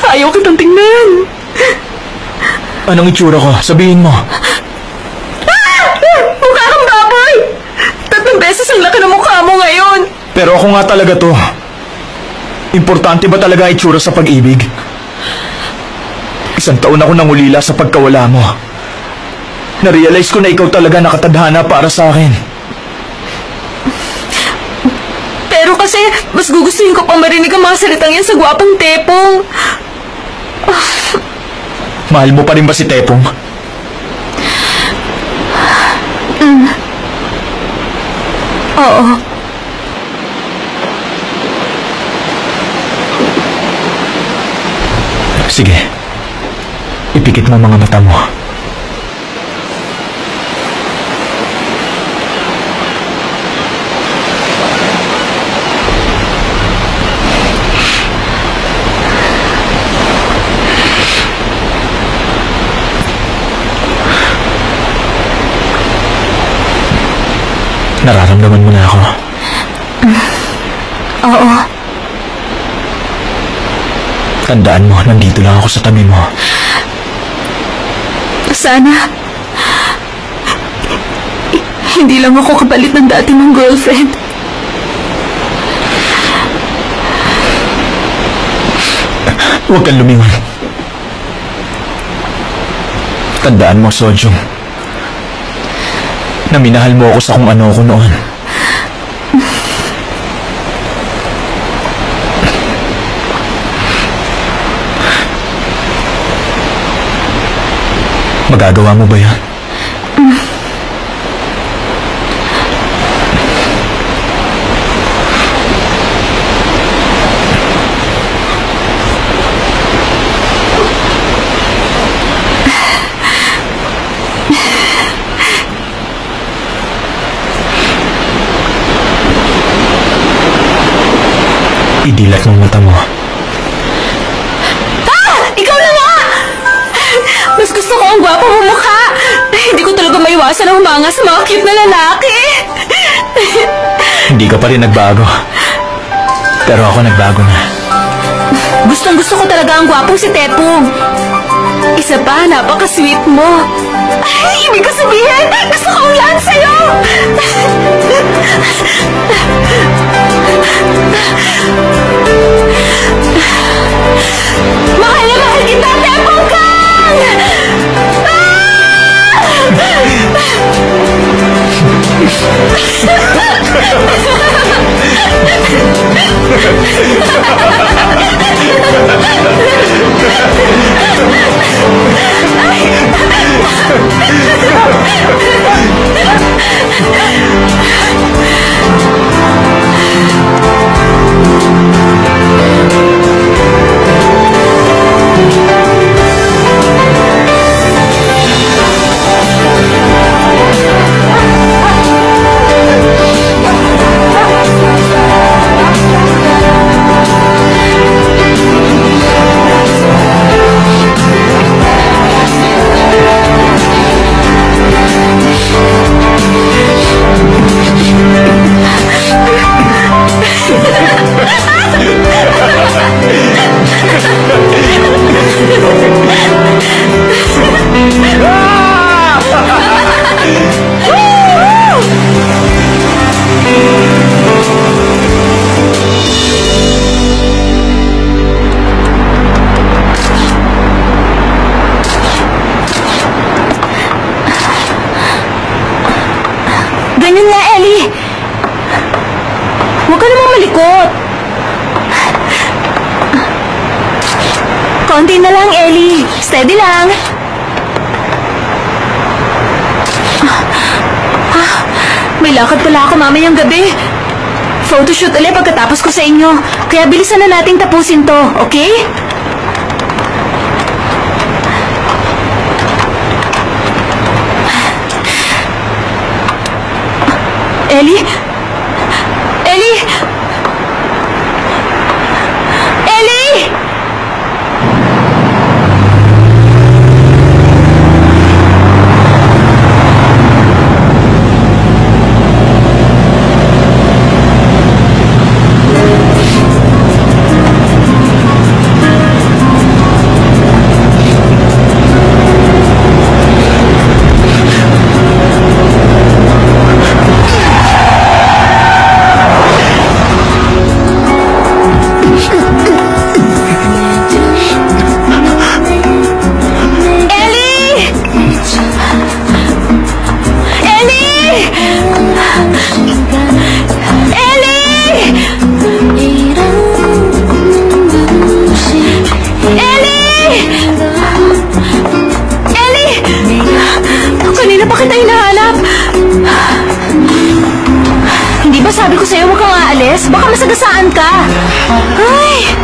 Ayaw kitang tingnan. Anong itsura ko? Sabihin mo. Mukha kang baboy! Tatlong beses ang laki ng mukha mo ngayon. Pero ako nga talaga to. Importante ba talaga ang itsura sa pag-ibig? Isang taon ako nangulila sa pagkawala mo. Na-realize ko na ikaw talaga nakatadhana para sa akin. Pero kasi, mas gugustuhin ko pang marinig ang mga salitang yan sa gwapang tepong. Mahal mo pa rin ba si Tepong? Oo. Sige. Ipikit mo mga mata mo. Nararamdaman mo na ako. Oo. Tandaan mo, nandito lang ako sa tabi mo. Sana. Hindi lang ako kapalit ng dati mong girlfriend. Huwag kang lumingon. Tandaan mo, Sojong. Na minahal mo ako sa kung ano ako noon. Magagawa mo ba yan? Idilat mo mata mo. Ah! Ikaw na nga! Mas gusto ko ang gwapo mo mukha. Hindi ko talaga maiwasan ang humanga sa mga cute na lalaki. Hindi ka pa rin nagbago. Pero ako nagbago na. Gustong gusto ko talaga ang gwapong si Tepong. Isa pa, napaka-sweet mo. Ay, ibig ko sabihin, gusto ko ang lahat sa'yo. mahal na mahal kita, Tepong Kang! Ganyan Ha ha ha! Steady lang. Ah, may lakad pala ako mamayang gabi. photoshoot ulit pagkatapos ko sa inyo. Kaya bilisan na nating tapusin to, okay? Ellie? Sabi ko sa'yo huwag kang aalis? Baka masagasaan ka. Ay!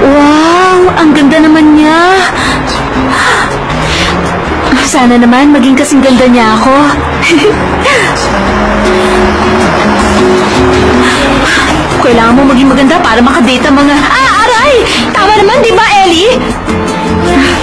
Wow! Ang ganda naman niya! Sana naman maging kasing ganda niya ako. Kailangan mo maging maganda para makadate ang mga... Ah, aray! Tama naman, di ba, Ellie?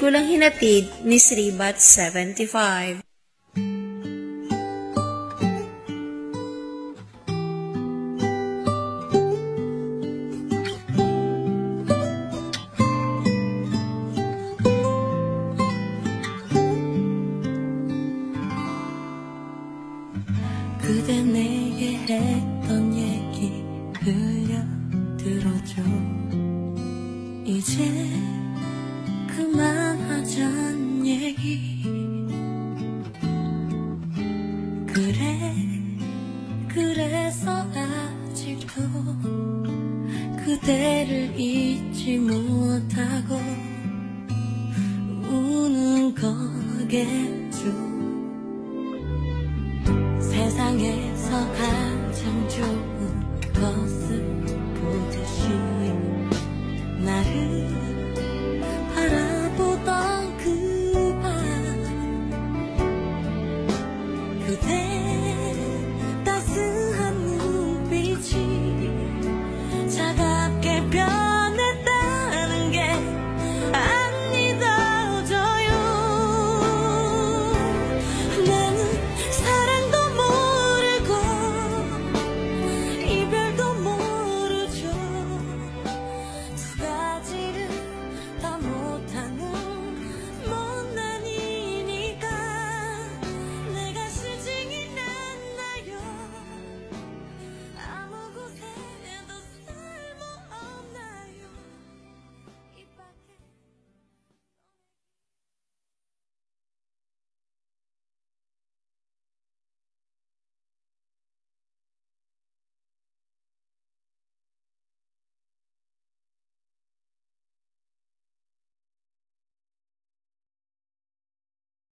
pelikulang hinatid ni Sribat 75.